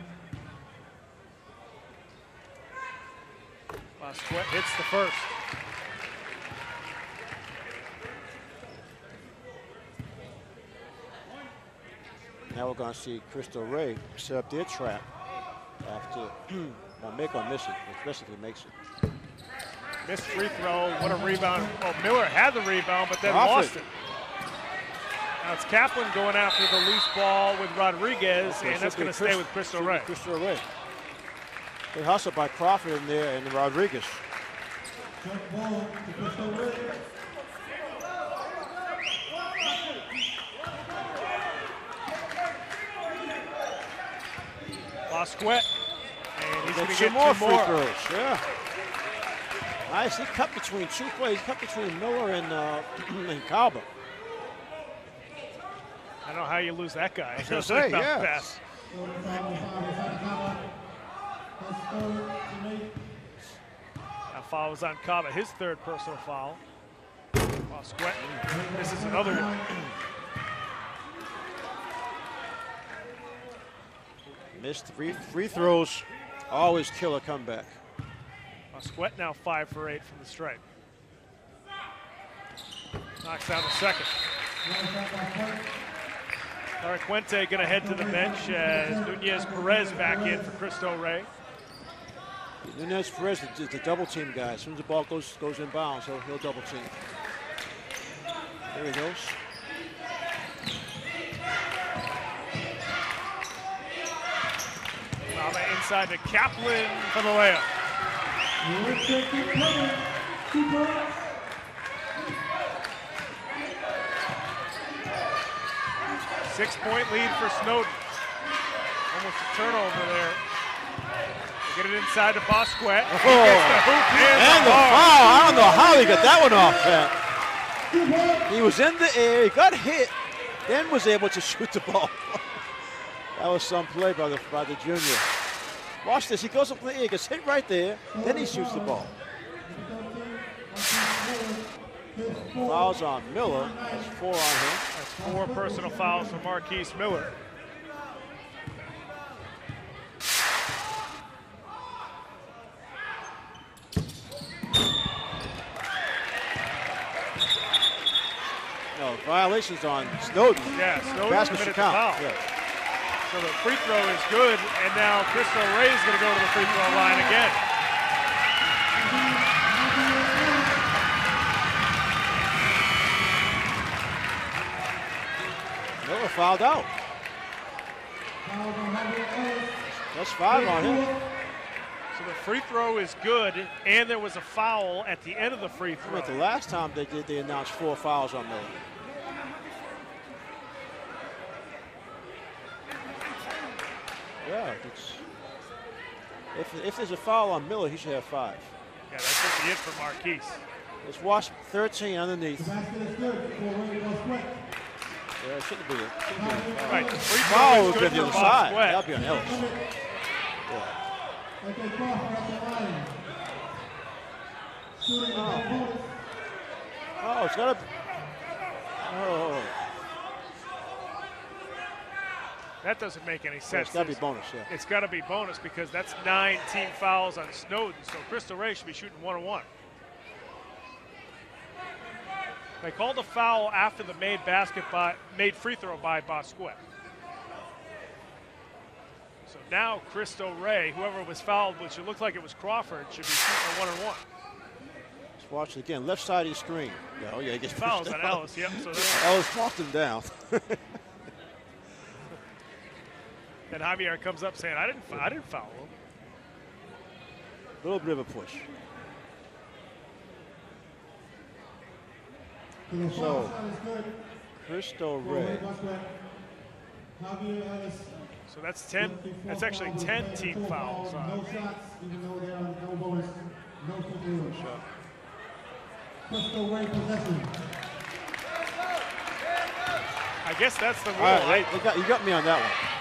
Bosquet hits the first. Now we're going to see Cristo Rey set up their trap after well, Mako miss it, especially if he makes it. Missed free throw. What a rebound. Oh, Miller had the rebound, but then lost it. Now it's Kaplan going after the loose ball with Rodriguez, Okay, and that's going to Chris- stay with Cristo Rey. Cristo Rey. They hustled by Crawford in there and Rodriguez. Bosquet. And he's going to get more two free more. throws. Yeah. Nice. He cut between two plays. He cut between Miller and, uh, and Kaba. I don't know how you lose that guy. I was gonna say, yeah. pass. That foul was on Kaba, his third personal foul. Bosquet misses another one. Missed free, free throws. Always kill a comeback. Bosquet now five for eight from the stripe. Knocks out the second. Larquente going to head to the bench as Nunez Perez back in for Cristo Rey. Nunez Perez is the double team guy. As soon as the ball goes goes in bounds, he'll, he'll double team. There he goes. Lama inside to Kaplan for the layup. Six point lead for Snowden. Almost a turnover there. Get it inside to Bosquet. Oh. He gets the hoop and, And the the foul. I don't know how he got that one off, Pat. He was in the air, he got hit, then was able to shoot the ball. that was some play by the, by the junior. Watch this. He goes up in the air, gets hit right there, then he shoots the ball. Fouls on Miller. That's four on him. That's four personal fouls for Marquise Miller. Violations on Snowden. Yeah, Snowden Basket committed count. foul. Yeah. So the free throw is good, and now Cristo Rey is going to go to the free throw line again. Miller fouled out. That's five on him. So the free throw is good, and there was a foul at the end of the free throw. But the last time they did, they announced four fouls on Miller. Yeah, it's, if, if there's a foul on Miller, he should have five. Yeah, that's just the it for Marquise. Let's watch 13 underneath. The basket is good for Ray Bosquet. Yeah, it shouldn't be a, shouldn't be a. Right, the free throw foul is would be on the other side. Bosquet. That'll be on Ellis. Yeah. Okay, Crawford at the line. Shooting is no bonus. Oh, it's got to. Oh, oh, oh. That doesn't make any it's sense. got to be bonus. Yeah. It's got to be bonus because that's nine team fouls on Snowden. So Cristo Rey should be shooting one on one. They called a foul after the made basket by made free throw by Bosquet. So now Cristo Rey, whoever was fouled, which it looked like it was Crawford, should be shooting a one on one. Let's watch it again. Left side of the screen. Oh, yeah, he gets Fouls on. Ellis, yep, so Ellis walked him down. Then Javier comes up saying, "I didn't, I didn't foul him." A little bit of a push. So, far side is good Cristo for Ray Ray. Bosquet. Javier Ellis. So that's ten. That's actually 10 team fouls. No on- shots, even though there are no. No free throws. Cristo Rey possession. I guess that's the rule. All right, right? you got, you got me on that one.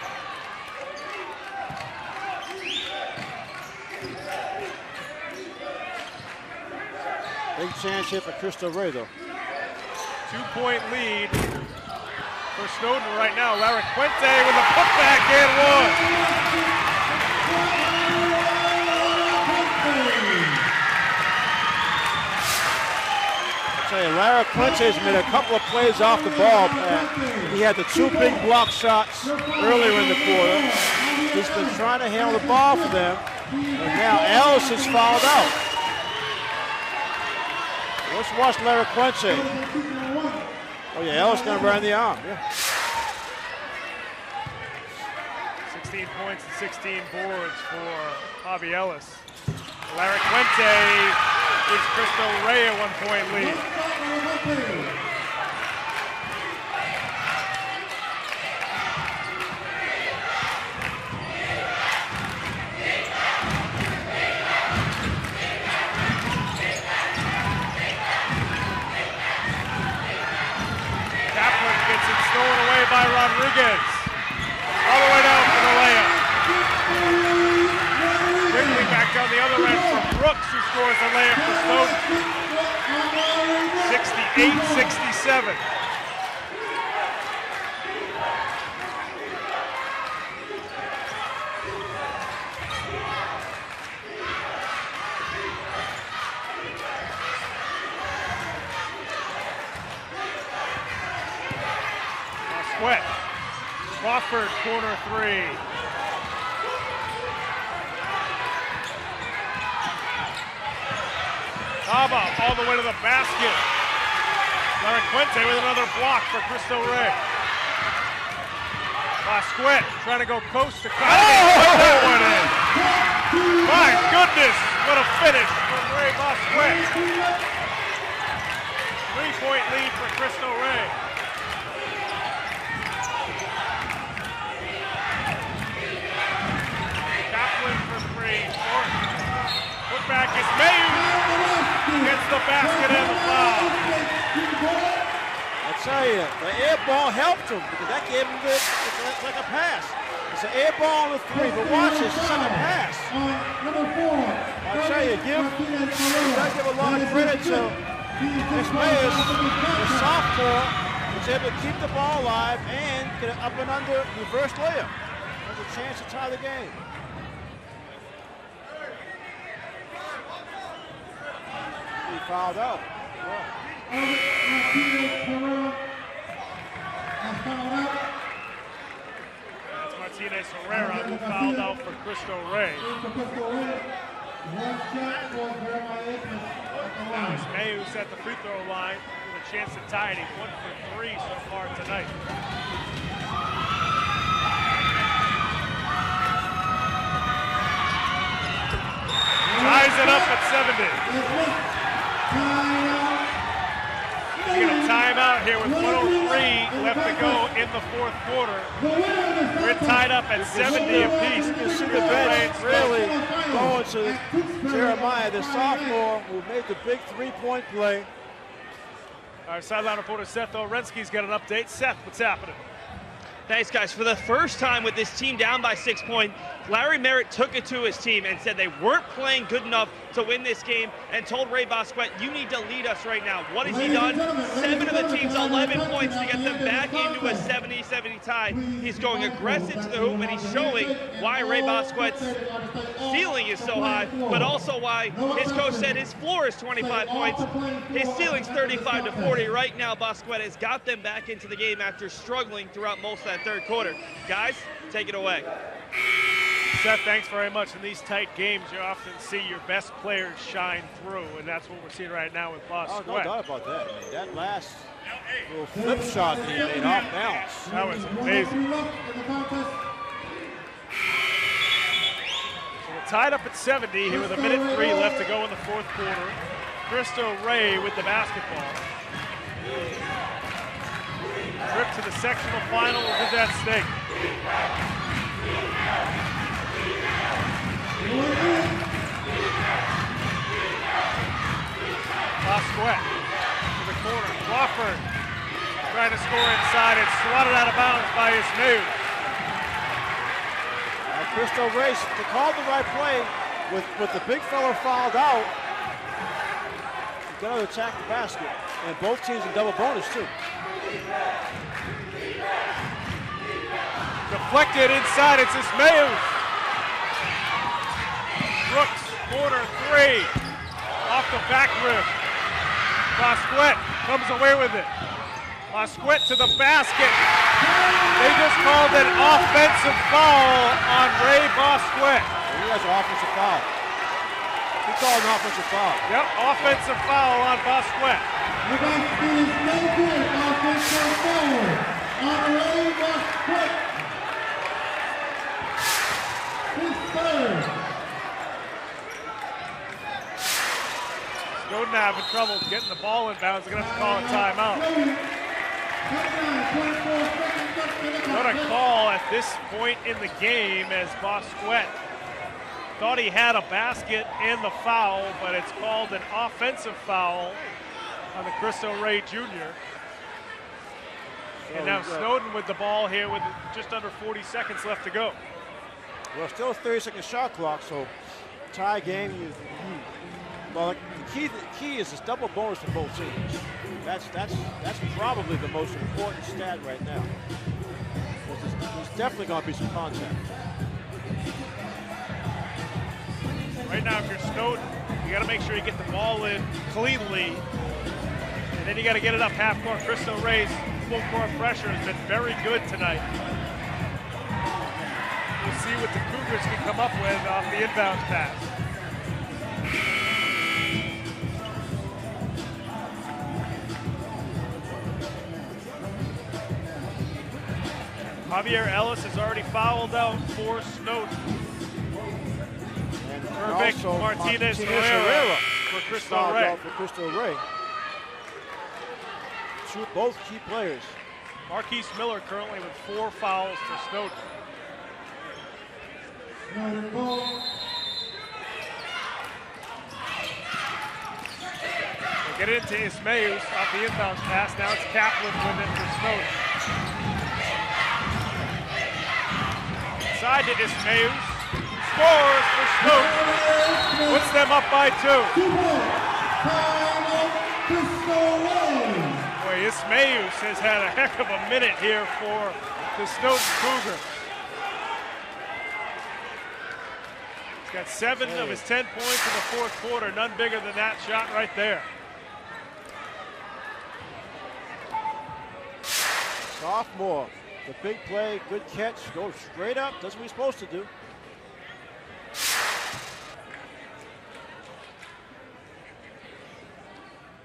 Big chance here for Cristo Rey, though. Two-point lead for Snowden right now. Larry Quinte with a putback and one. I tell you, Lara Quinte's made a couple of plays off the ball. Pat. He had the two big block shots earlier in the quarter. He's been trying to handle the ball for them, and now Ellis has fouled out. Let's watch Lara Quinte. Oh yeah, Ellis gonna burn the arm. Yeah. 16 points and 16 boards for Javi Ellis. Larry Quinte gives Cristo Rey a one-point lead. Kaplan gets it stolen away by Rodriguez. All the way down for the layup. Quickly back down the other end for Brooks, who scores the layup for Snowden. 68-67. Sweat. Crawford, corner three. Kaba all the way to the basket. Larry Quinte with another block for Cristo Rey. Bosquet trying to go coast to coast. Oh! Put that one in. My goodness, what a finish from Ray Bosquet. Three-point lead for Cristo Rey. Kaplan for three. Short. Put back is Mayu. Gets the basket and the foul. I tell you, the air ball helped him because that gave him the, it's like a pass. It's an air ball on the three, but watch like a pass. Number four. I tell you, give, you gotta give a lot of credit to Ismaeus, the sophomore, was able to keep the ball alive and get an up and under reverse layup. Has a chance to tie the game. He fouled out. That's Martinez Herrera who fouled out for Cristo Rey. Now it's May who's at the free throw line with a chance to tie it. He's one for three so far tonight. Ties it up at 70. We get a timeout here with 103 left to go in the fourth quarter. We're tied up at 70 apiece. You can see the bench really going to Jeremiah, the sophomore who made the big three-point play. Our sideline reporter Seth Orensky's got an update. Seth, what's happening? Thanks, guys. For the first time with this team down by six points, Larry Merritt took it to his team and said they weren't playing good enough to win this game and told Ray Bosquet, you need to lead us right now. What has he done? Seven of the team's 11 points to get them back into a 70-70 tie. He's going aggressive to the hoop, and he's showing why Ray Bosquet's ceiling is so high, but also why his coach said his floor is 25 points. His ceiling's 35 to 40. Right now, Bosquet has got them back into the game after struggling throughout most of that third quarter. Guys, take it away. Seth, thanks very much. In these tight games, you often see your best players shine through, and that's what we're seeing right now with Boss Oh, no Sweat. doubt about that. I mean, that last little flip shot that he made off balance. That was amazing. So we're tied up at 70 here with a minute three left to go in the fourth quarter. Cristo Rey with the basketball. Trip to the sectional finals is at stake. Bosquet to the corner. Trying to score inside. It's swatted out of bounds by Ismail. Now, uh, Cristo Rey's, to call the right play with, with the big fella fouled out, you got to attack the basket. And both teams in double bonus, too. Deflected inside. It's Ismail. Brooks, corner three. Off the back rim. Bosquet comes away with it. Bosquet to the basket. They just called an offensive foul on Ray Bosquet. He has an offensive foul. He called an offensive foul. Yep, offensive foul on Bosquet. The basket is no good. Offensive foul on Ray Bosquet. His third. Snowden having trouble getting the ball in bounds. They're going to have to call a timeout. What a call at this point in the game as Bosquet thought he had a basket in the foul, but it's called an offensive foul on the Cristo Rey Jr. And now uh, Snowden with the ball here with just under 40 seconds left to go. Well, still a 30 second shot clock, so tie game. You, well, the key, the key is this double bonus for both teams. That's that's that's probably the most important stat right now. There's, there's definitely going to be some contact. Right now, if you're Snowden, you got to make sure you get the ball in cleanly, and then you got to get it up half court. Cristo Rey's full court pressure has been very good tonight. We'll see what the Cougars can come up with off the inbound pass. Javier Ellis has already fouled out for Snowden. And Perfect also Martinez, Martinez Herrera, Herrera for fouled Ray. For Cristo Rey. Two, both key players. Marquise Miller currently with four fouls for Snowden. They get it into Ismaeus off the inbounds pass. Now it's Kaplan with it for Snowden. Side to Ismaeus. Scores for Snowden. Puts them up by two. Boy, Ismaeus has had a heck of a minute here for the Snowden Cougar. He's got seven of his 10 points in the fourth quarter. None bigger than that shot right there. Sophomore, the big play, good catch, goes straight up, does what he's supposed to do.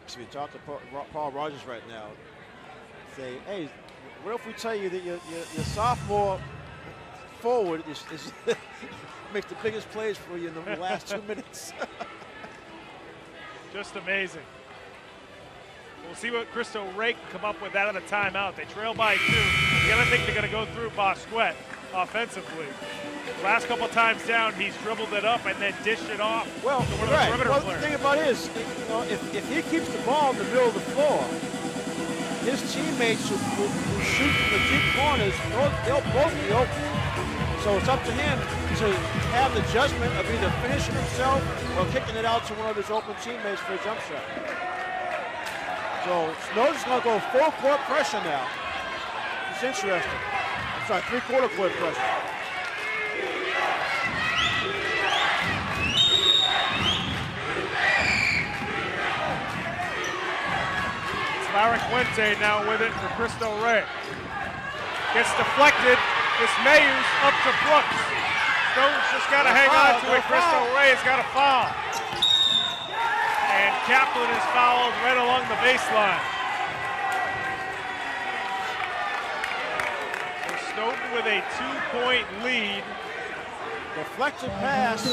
So we talk to Paul, Paul Rogers right now. Say, hey, what if we tell you that your, your, your sophomore forward is, is makes the biggest plays for you in the last two minutes? Just amazing. We'll see what Rey can come up with out of the timeout. They trail by two. You gotta think they're gonna go through Bosquet offensively. Last couple times down, he's dribbled it up and then dished it off Well, to the right. Well, the thing about it is, you know, if, if he keeps the ball in the middle of the floor, his teammates who, who, who shoot from the deep corners, they'll, they'll both be open. So it's up to him to have the judgment of either finishing himself or kicking it out to one of his open teammates for a jump shot. So Snowden's going to go full court pressure now. It's interesting. I'm sorry, three quarter court pressure. It's Larry Quinte now with it for Cristo Rey. Gets deflected. It's Mayus up to Brooks. Stone's just got to hang foul, on to it. Cristo foul. Rey's got a foul. And Kaplan is fouled right along the baseline. So Stoughton with a two-point lead. Deflected pass.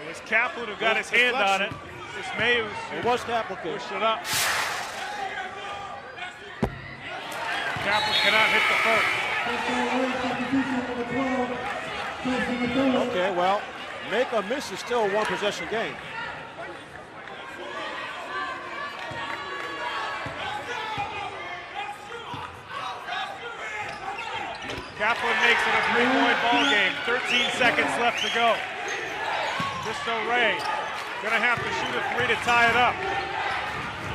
It was Kaplan who got his hand on it. This Mayus It was Kaplan. pushed it up. Kaplan cannot hit the first. Okay, well, make or miss is still a one possession game. Kaplan makes it a three-point ball game. 13 seconds left to go. Cristo Rey gonna have to shoot a three to tie it up.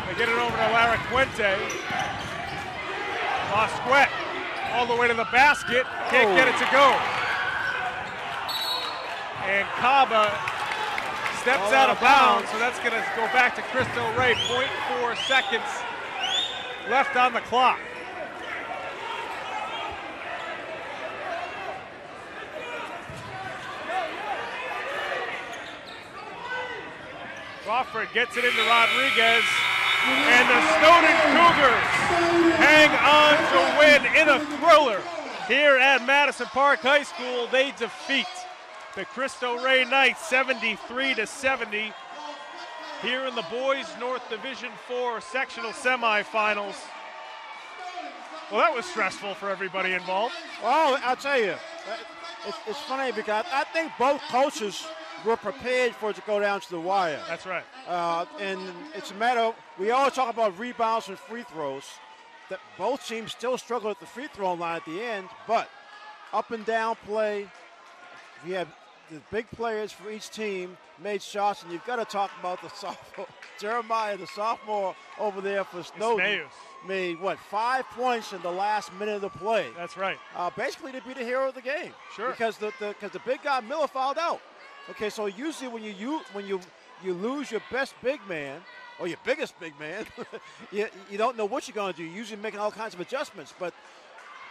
They get it over to Lara Quinte. Bosquet all the way to the basket. Can't get it to go. And Kaba uh, steps All out out of bounds, bounds. so that's gonna go back to Cristo Rey. 0.4 seconds left on the clock. Crawford gets it into Rodriguez. And the Snowden Cougars hang on to win in a thriller here at Madison Park High School. They defeat the Cristo Rey Knights 73 to 70 here in the Boys North Division 4 sectional semifinals. Well, that was stressful for everybody involved. Well, I'll tell you, it's, it's funny because I think both coaches were prepared for it to go down to the wire. That's right. Uh, and it's a matter of, we always talk about rebounds and free throws. That both teams still struggle at the free throw line at the end, but up and down play, we have the big players for each team made shots, and you've got to talk about the sophomore, Jeremiah, the sophomore over there for Snowden. Ismaeus. Made what five points in the last minute of the play? That's right. Uh, basically to be the hero of the game. Sure. Because the because the, big guy Miller fouled out. Okay, so usually when you, you when you you lose your best big man or your biggest big man, you, you don't know what you're going to do. You're usually making all kinds of adjustments. But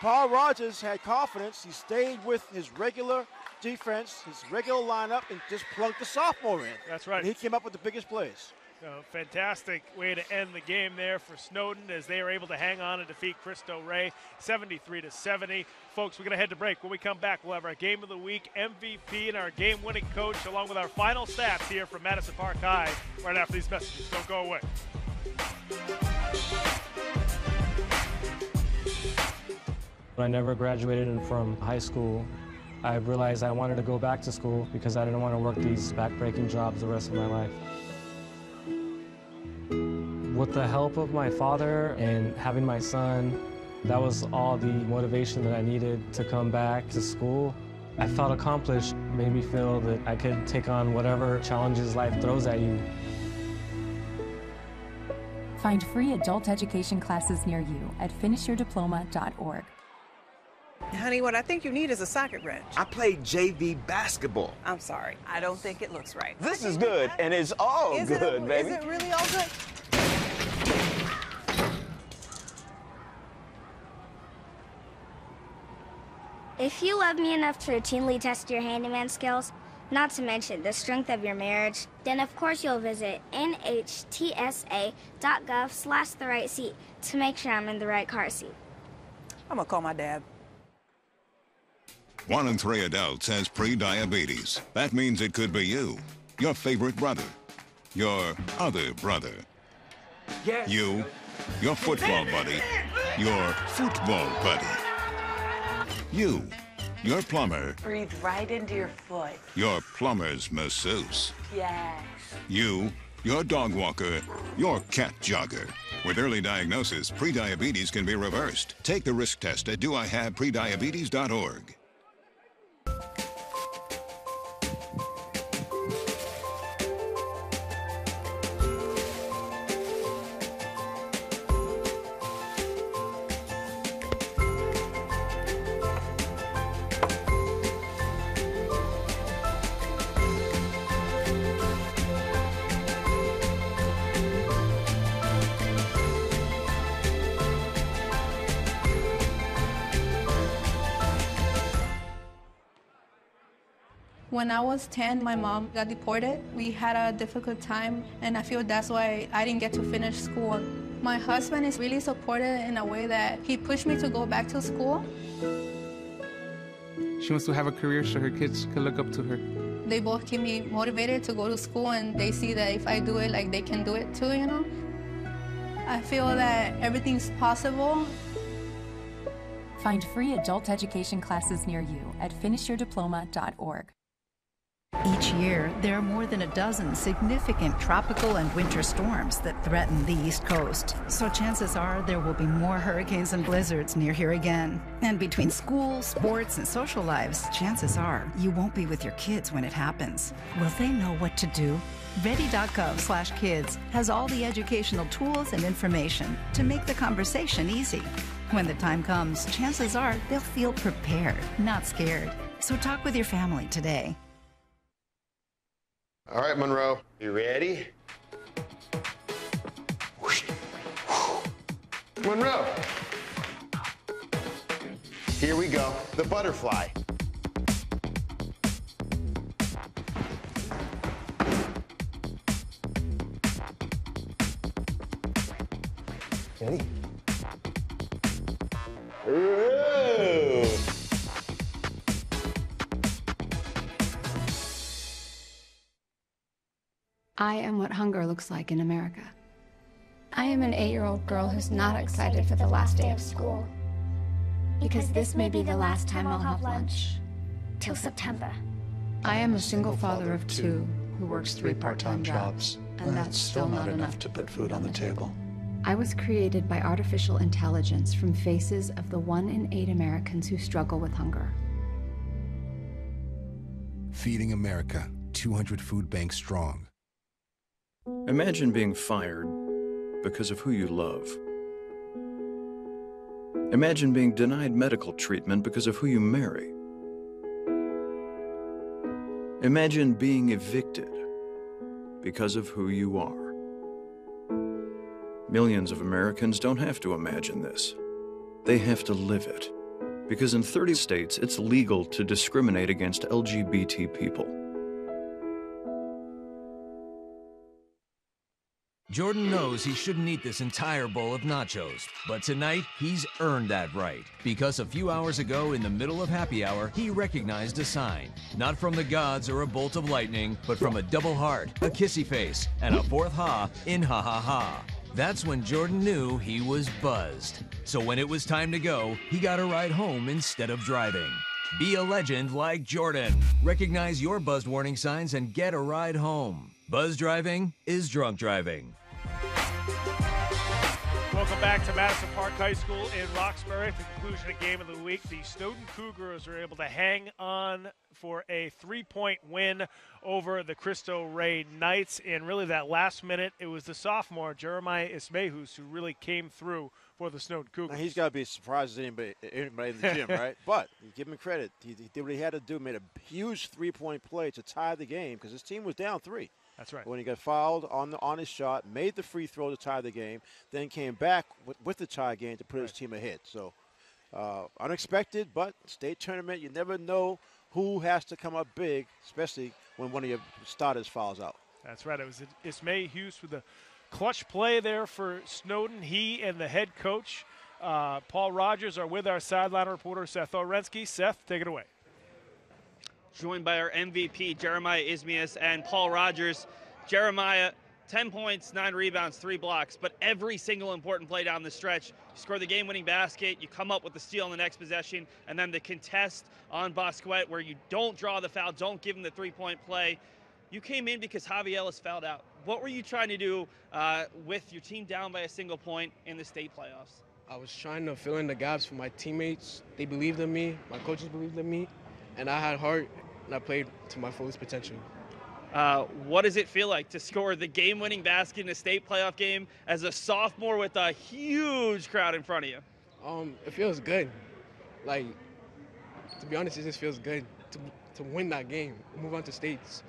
Paul Rogers had confidence. He stayed with his regular defense, his regular lineup, and just plugged the sophomore in. That's right. And he came up with the biggest plays. Uh, fantastic way to end the game there for Snowden as they are able to hang on and defeat Cristo Rey 73 to 70. Folks, we're going to head to break. When we come back, we'll have our game of the week MVP and our game winning coach, along with our final stats here from Madison Park High right after these messages. Don't go away. When I never graduated from high school, I realized I wanted to go back to school because I didn't want to work these backbreaking jobs the rest of my life. With the help of my father and having my son, that was all the motivation that I needed to come back to school. I felt accomplished, made me feel that I could take on whatever challenges life throws at you. Find free adult education classes near you at finishyourdiploma.org. Honey, what I think you need is a socket wrench. I played JV basketball. I'm sorry. I don't think it looks right. This is good, and it's all Is good, it, baby. Is it really all good? If you love me enough to routinely test your handyman skills, not to mention the strength of your marriage, then of course you'll visit nhtsa.gov slash the right seat to make sure I'm in the right car seat. I'm gonna call my dad. One in three adults has pre-diabetes. That means it could be you, your favorite brother, your other brother, Yes. you, your football buddy, your football buddy, you, your plumber, Breathe right into your foot. your plumber's masseuse, Yes. you, your dog walker, your cat jogger. With early diagnosis, prediabetes can be reversed. Take the risk test at doihaveprediabetes.org. When I was 10, my mom got deported. We had a difficult time, and I feel that's why I didn't get to finish school. My husband is really supportive in a way that he pushed me to go back to school. She wants to have a career so her kids can look up to her. They both keep me motivated to go to school, and they see that if I do it, like they can do it too, you know? I feel that everything's possible. Find free adult education classes near you at finishyourdiploma.org. Each year, there are more than a dozen significant tropical and winter storms that threaten the East Coast. So chances are there will be more hurricanes and blizzards near here again. And between school, sports, and social lives, chances are you won't be with your kids when it happens. Will they know what to do? Ready.gov slash kids has all the educational tools and information to make the conversation easy. When the time comes, chances are they'll feel prepared, not scared. So talk with your family today. All right, Monroe, you ready? Monroe. Here we go, the butterfly. Ready? Ooh. I am what hunger looks like in America. I am an eight year old girl who's not excited for the last day of school. Because this may be the last time I'll have lunch. Till September. I am a single father of two who works three part time jobs, and that's still not enough to put food on the table. I was created by artificial intelligence from faces of the one in eight Americans who struggle with hunger. Feeding America, 200 food banks strong. Imagine being fired because of who you love. Imagine being denied medical treatment because of who you marry. Imagine being evicted because of who you are. Millions of Americans don't have to imagine this. They have to live it. Because in 30 states, it's legal to discriminate against LGBT people. Jordan knows he shouldn't eat this entire bowl of nachos, but tonight he's earned that right because a few hours ago in the middle of happy hour, he recognized a sign. Not from the gods or a bolt of lightning, but from a double heart, a kissy face, and a fourth ha in ha ha ha. That's when Jordan knew he was buzzed. So when it was time to go, he got a ride home instead of driving. Be a legend like Jordan. Recognize your buzzed warning signs and get a ride home. Buzz driving is drunk driving. Welcome back to Madison Park High School in Roxbury. At the conclusion of game of the week, the Snowden Cougars are able to hang on for a three-point win over the Cristo Rey Knights. And really, that last minute, it was the sophomore Jeremiah Ismehus who really came through for the Snowden Cougars. Now, he's got to be as surprised as anybody, anybody in the gym, right? But give him credit. He, he did what he had to do. Made a huge three-point play to tie the game because his team was down three. That's right. When he got fouled on the on his shot, made the free throw to tie the game, then came back with, with the tie game to put his team ahead. So uh, unexpected, but state tournament, you never know who has to come up big, especially when one of your starters fouls out. That's right. It was Ismay Hughes with a clutch play there for Snowden. He and the head coach, uh, Paul Rogers, are with our sideline reporter, Seth Orensky. Seth, take it away. Joined by our MVP, Jeremiah Ismias, and Paul Rogers. Jeremiah, 10 points, 9 rebounds, 3 blocks, but every single important play down the stretch, you score the game winning basket, you come up with the steal in the next possession, and then the contest on Bosquet where you don't draw the foul, don't give him the three point play. You came in because Javi Ellis fouled out. What were you trying to do uh, with your team down by a single point in the state playoffs? I was trying to fill in the gaps for my teammates. They believed in me, my coaches believed in me, and I had heart, and I played to my fullest potential. Uh, what does it feel like to score the game winning basket in a state playoff game as a sophomore with a huge crowd in front of you? Um, it feels good. Like, to be honest, it just feels good to, to win that game, move on to states,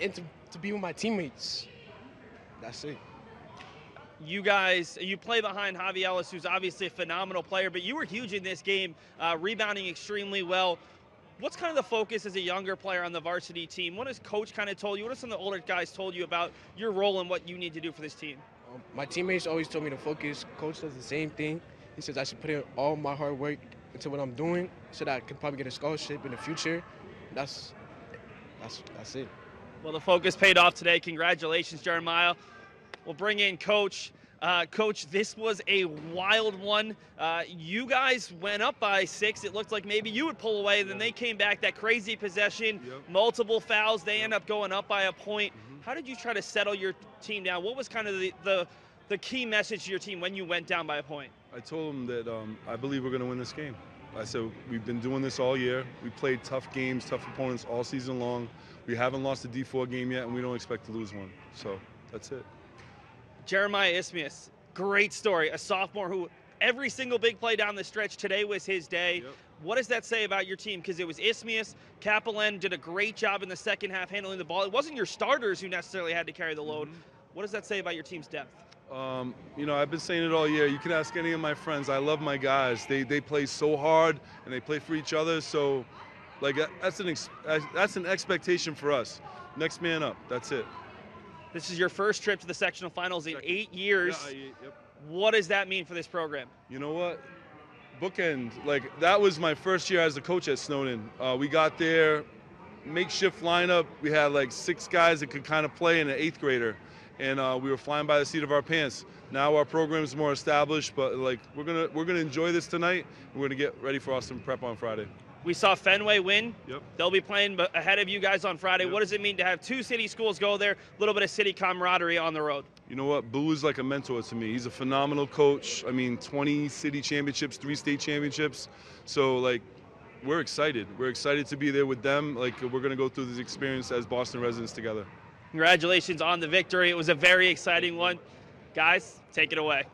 and to, to be with my teammates. That's it. You guys, you play behind Javi Ellis, who's obviously a phenomenal player, but you were huge in this game, uh, rebounding extremely well. What's kind of the focus as a younger player on the varsity team? What has coach kind of told you? What have some of the older guys told you about your role and what you need to do for this team? Um, my teammates always told me to focus. Coach does the same thing. He says I should put in all my hard work into what I'm doing so that I can probably get a scholarship in the future. That's that's that's it. Well, the focus paid off today. Congratulations, Jeremiah. We'll bring in Coach. Uh, Coach, this was a wild one. Uh, you guys went up by six. It looked like maybe you would pull away. Then they came back. That crazy possession, Yep. multiple fouls. They end up going up by a point. How did you try to settle your team down? What was kind of the, the, the key message to your team when you went down by a point? I told them that um, I believe we're going to win this game. I said we've been doing this all year. We played tough games, tough opponents all season long. We haven't lost a D4 game yet, and we don't expect to lose one. So that's it. Jeremiah Ismias, great story. A sophomore who every single big play down the stretch today was his day. What does that say about your team? Because it was Ismias, Kaplan did a great job in the second half handling the ball. It wasn't your starters who necessarily had to carry the load. What does that say about your team's depth? Um, you know, I've been saying it all year. You can ask any of my friends. I love my guys. They they play so hard and they play for each other. So, like that's an ex- that's an expectation for us. Next man up. That's it. This is your first trip to the sectional finals in eight years. Yeah, I- yep. What does that mean for this program? You know what? Bookend. Like that was my first year as a coach at Snowden. Uh, we got there, makeshift lineup. We had like six guys that could kind of play in an eighth grader, and uh, we were flying by the seat of our pants. Now our program's more established, but like we're gonna we're gonna enjoy this tonight. and We're gonna get ready for Austin Prep on Friday. We saw Fenway win. Yep. They'll be playing ahead of you guys on Friday. What does it mean to have two city schools go there? A little bit of city camaraderie on the road. You know what? Boo is like a mentor to me. He's a phenomenal coach. I mean, 20 city championships, three state championships. So like, we're excited. We're excited to be there with them. Like, we're gonna go through this experience as Boston residents together. Congratulations on the victory. It was a very exciting one. Guys, take it away.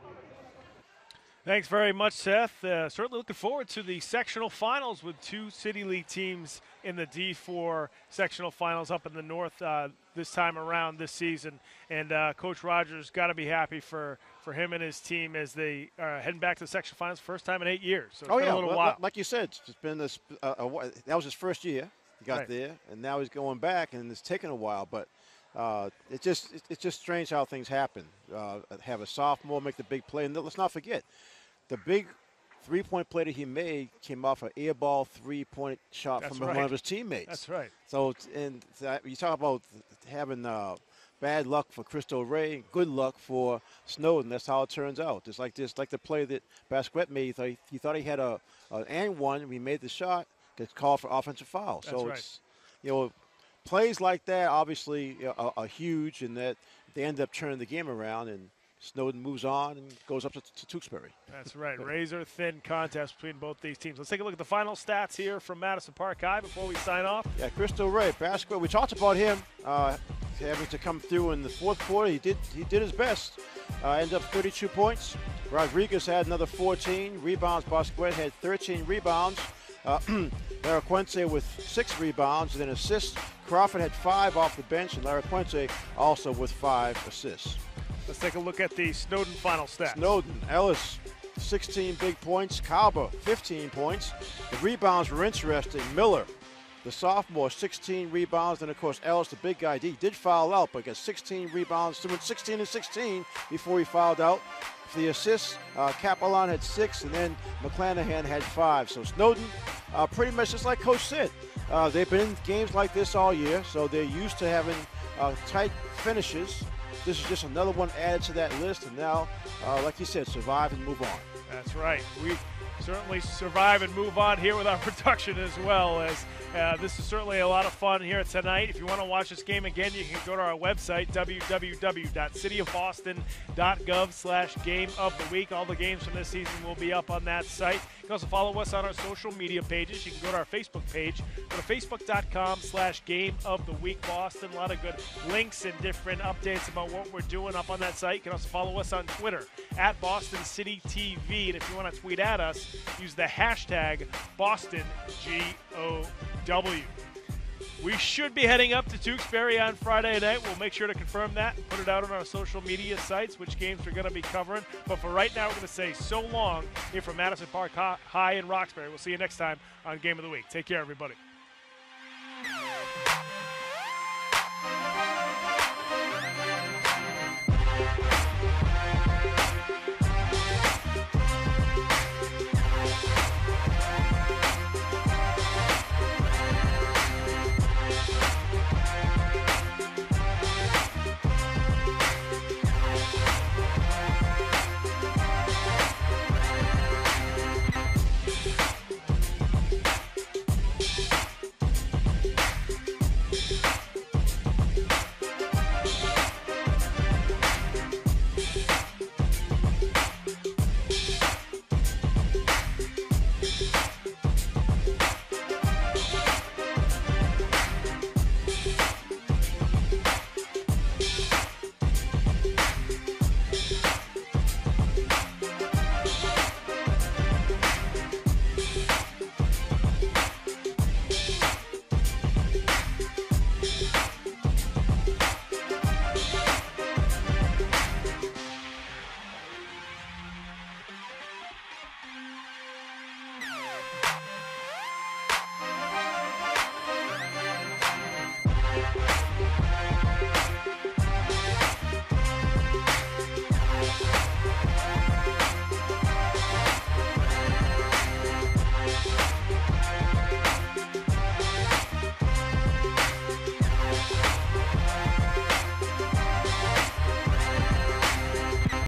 Thanks very much, Seth. Uh, certainly looking forward to the sectional finals with two City League teams in the D4 sectional finals up in the north uh, this time around this season. And uh, Coach Rogers got to be happy for, for him and his team as they are heading back to the sectional finals, first time in eight years. So it's oh yeah, a little well, while. like you said, it's been this. Uh, that was his first year. He got Right. there, and now he's going back, and it's taken a while. But uh, it's just it's just strange how things happen. Uh, have a sophomore make the big play, and let's not forget the big three-point play that he made came off an air ball three-point shot That's from one of his teammates. That's right. So and you talk about having uh, bad luck for Cristo Rey, good luck for Snowden. That's how it turns out. It's like this, like the play that Bosquet made. He thought he, he thought he had a an and one. We made the shot. Gets called for offensive foul. That's so right. it's you know plays like that obviously are, are huge, and that they end up turning the game around and. Snowden moves on and goes up to, to Tewksbury. That's right. Razor thin contest between both these teams. Let's take a look at the final stats here from Madison Park High before we sign off. Yeah, Cristo Rey, basketball. We talked about him uh, having to come through in the fourth quarter. He did. He did his best. Uh, ended up 32 points. Rodriguez had another 14 rebounds. Bosquet had 13 rebounds. Uh, Laraquense with six rebounds and then assists. Crawford had five off the bench, and Laraquense also with five assists. Let's take a look at the Snowden final stats. Snowden, Ellis, 16 big points. Kaba, 15 points. The rebounds were interesting. Miller, the sophomore, 16 rebounds. And of course, Ellis, the big guy, he did foul out, but got 16 rebounds. Went 16 and 16 before he fouled out. The assists, uh, Capellan had six, and then McClanahan had five. So Snowden, uh, pretty much just like Coach said, Uh, they've been in games like this all year, so they're used to having uh, tight finishes. This is just another one added to that list, and now, uh, like you said, survive and move on. That's right. We certainly survive and move on here with our production as well as uh, this is certainly a lot of fun here tonight. If you want to watch this game again, you can go to our website, www.cityofboston.gov slash game of the week. All the games from this season will be up on that site. You can also follow us on our social media pages. You can go to our Facebook page. Go to facebook.com slash game of the week Boston. A lot of good links and different updates about what we're doing up on that site. You can also follow us on Twitter at Boston City TV. And if you want to tweet at us, use the hashtag BostonGO. W. We should be heading up to Tewksbury on Friday night. We'll make sure to confirm that and put it out on our social media sites, which games we're going to be covering. But for right now, we're going to say so long here from Madison Park High in Roxbury. We'll see you next time on Game of the Week. Take care, everybody.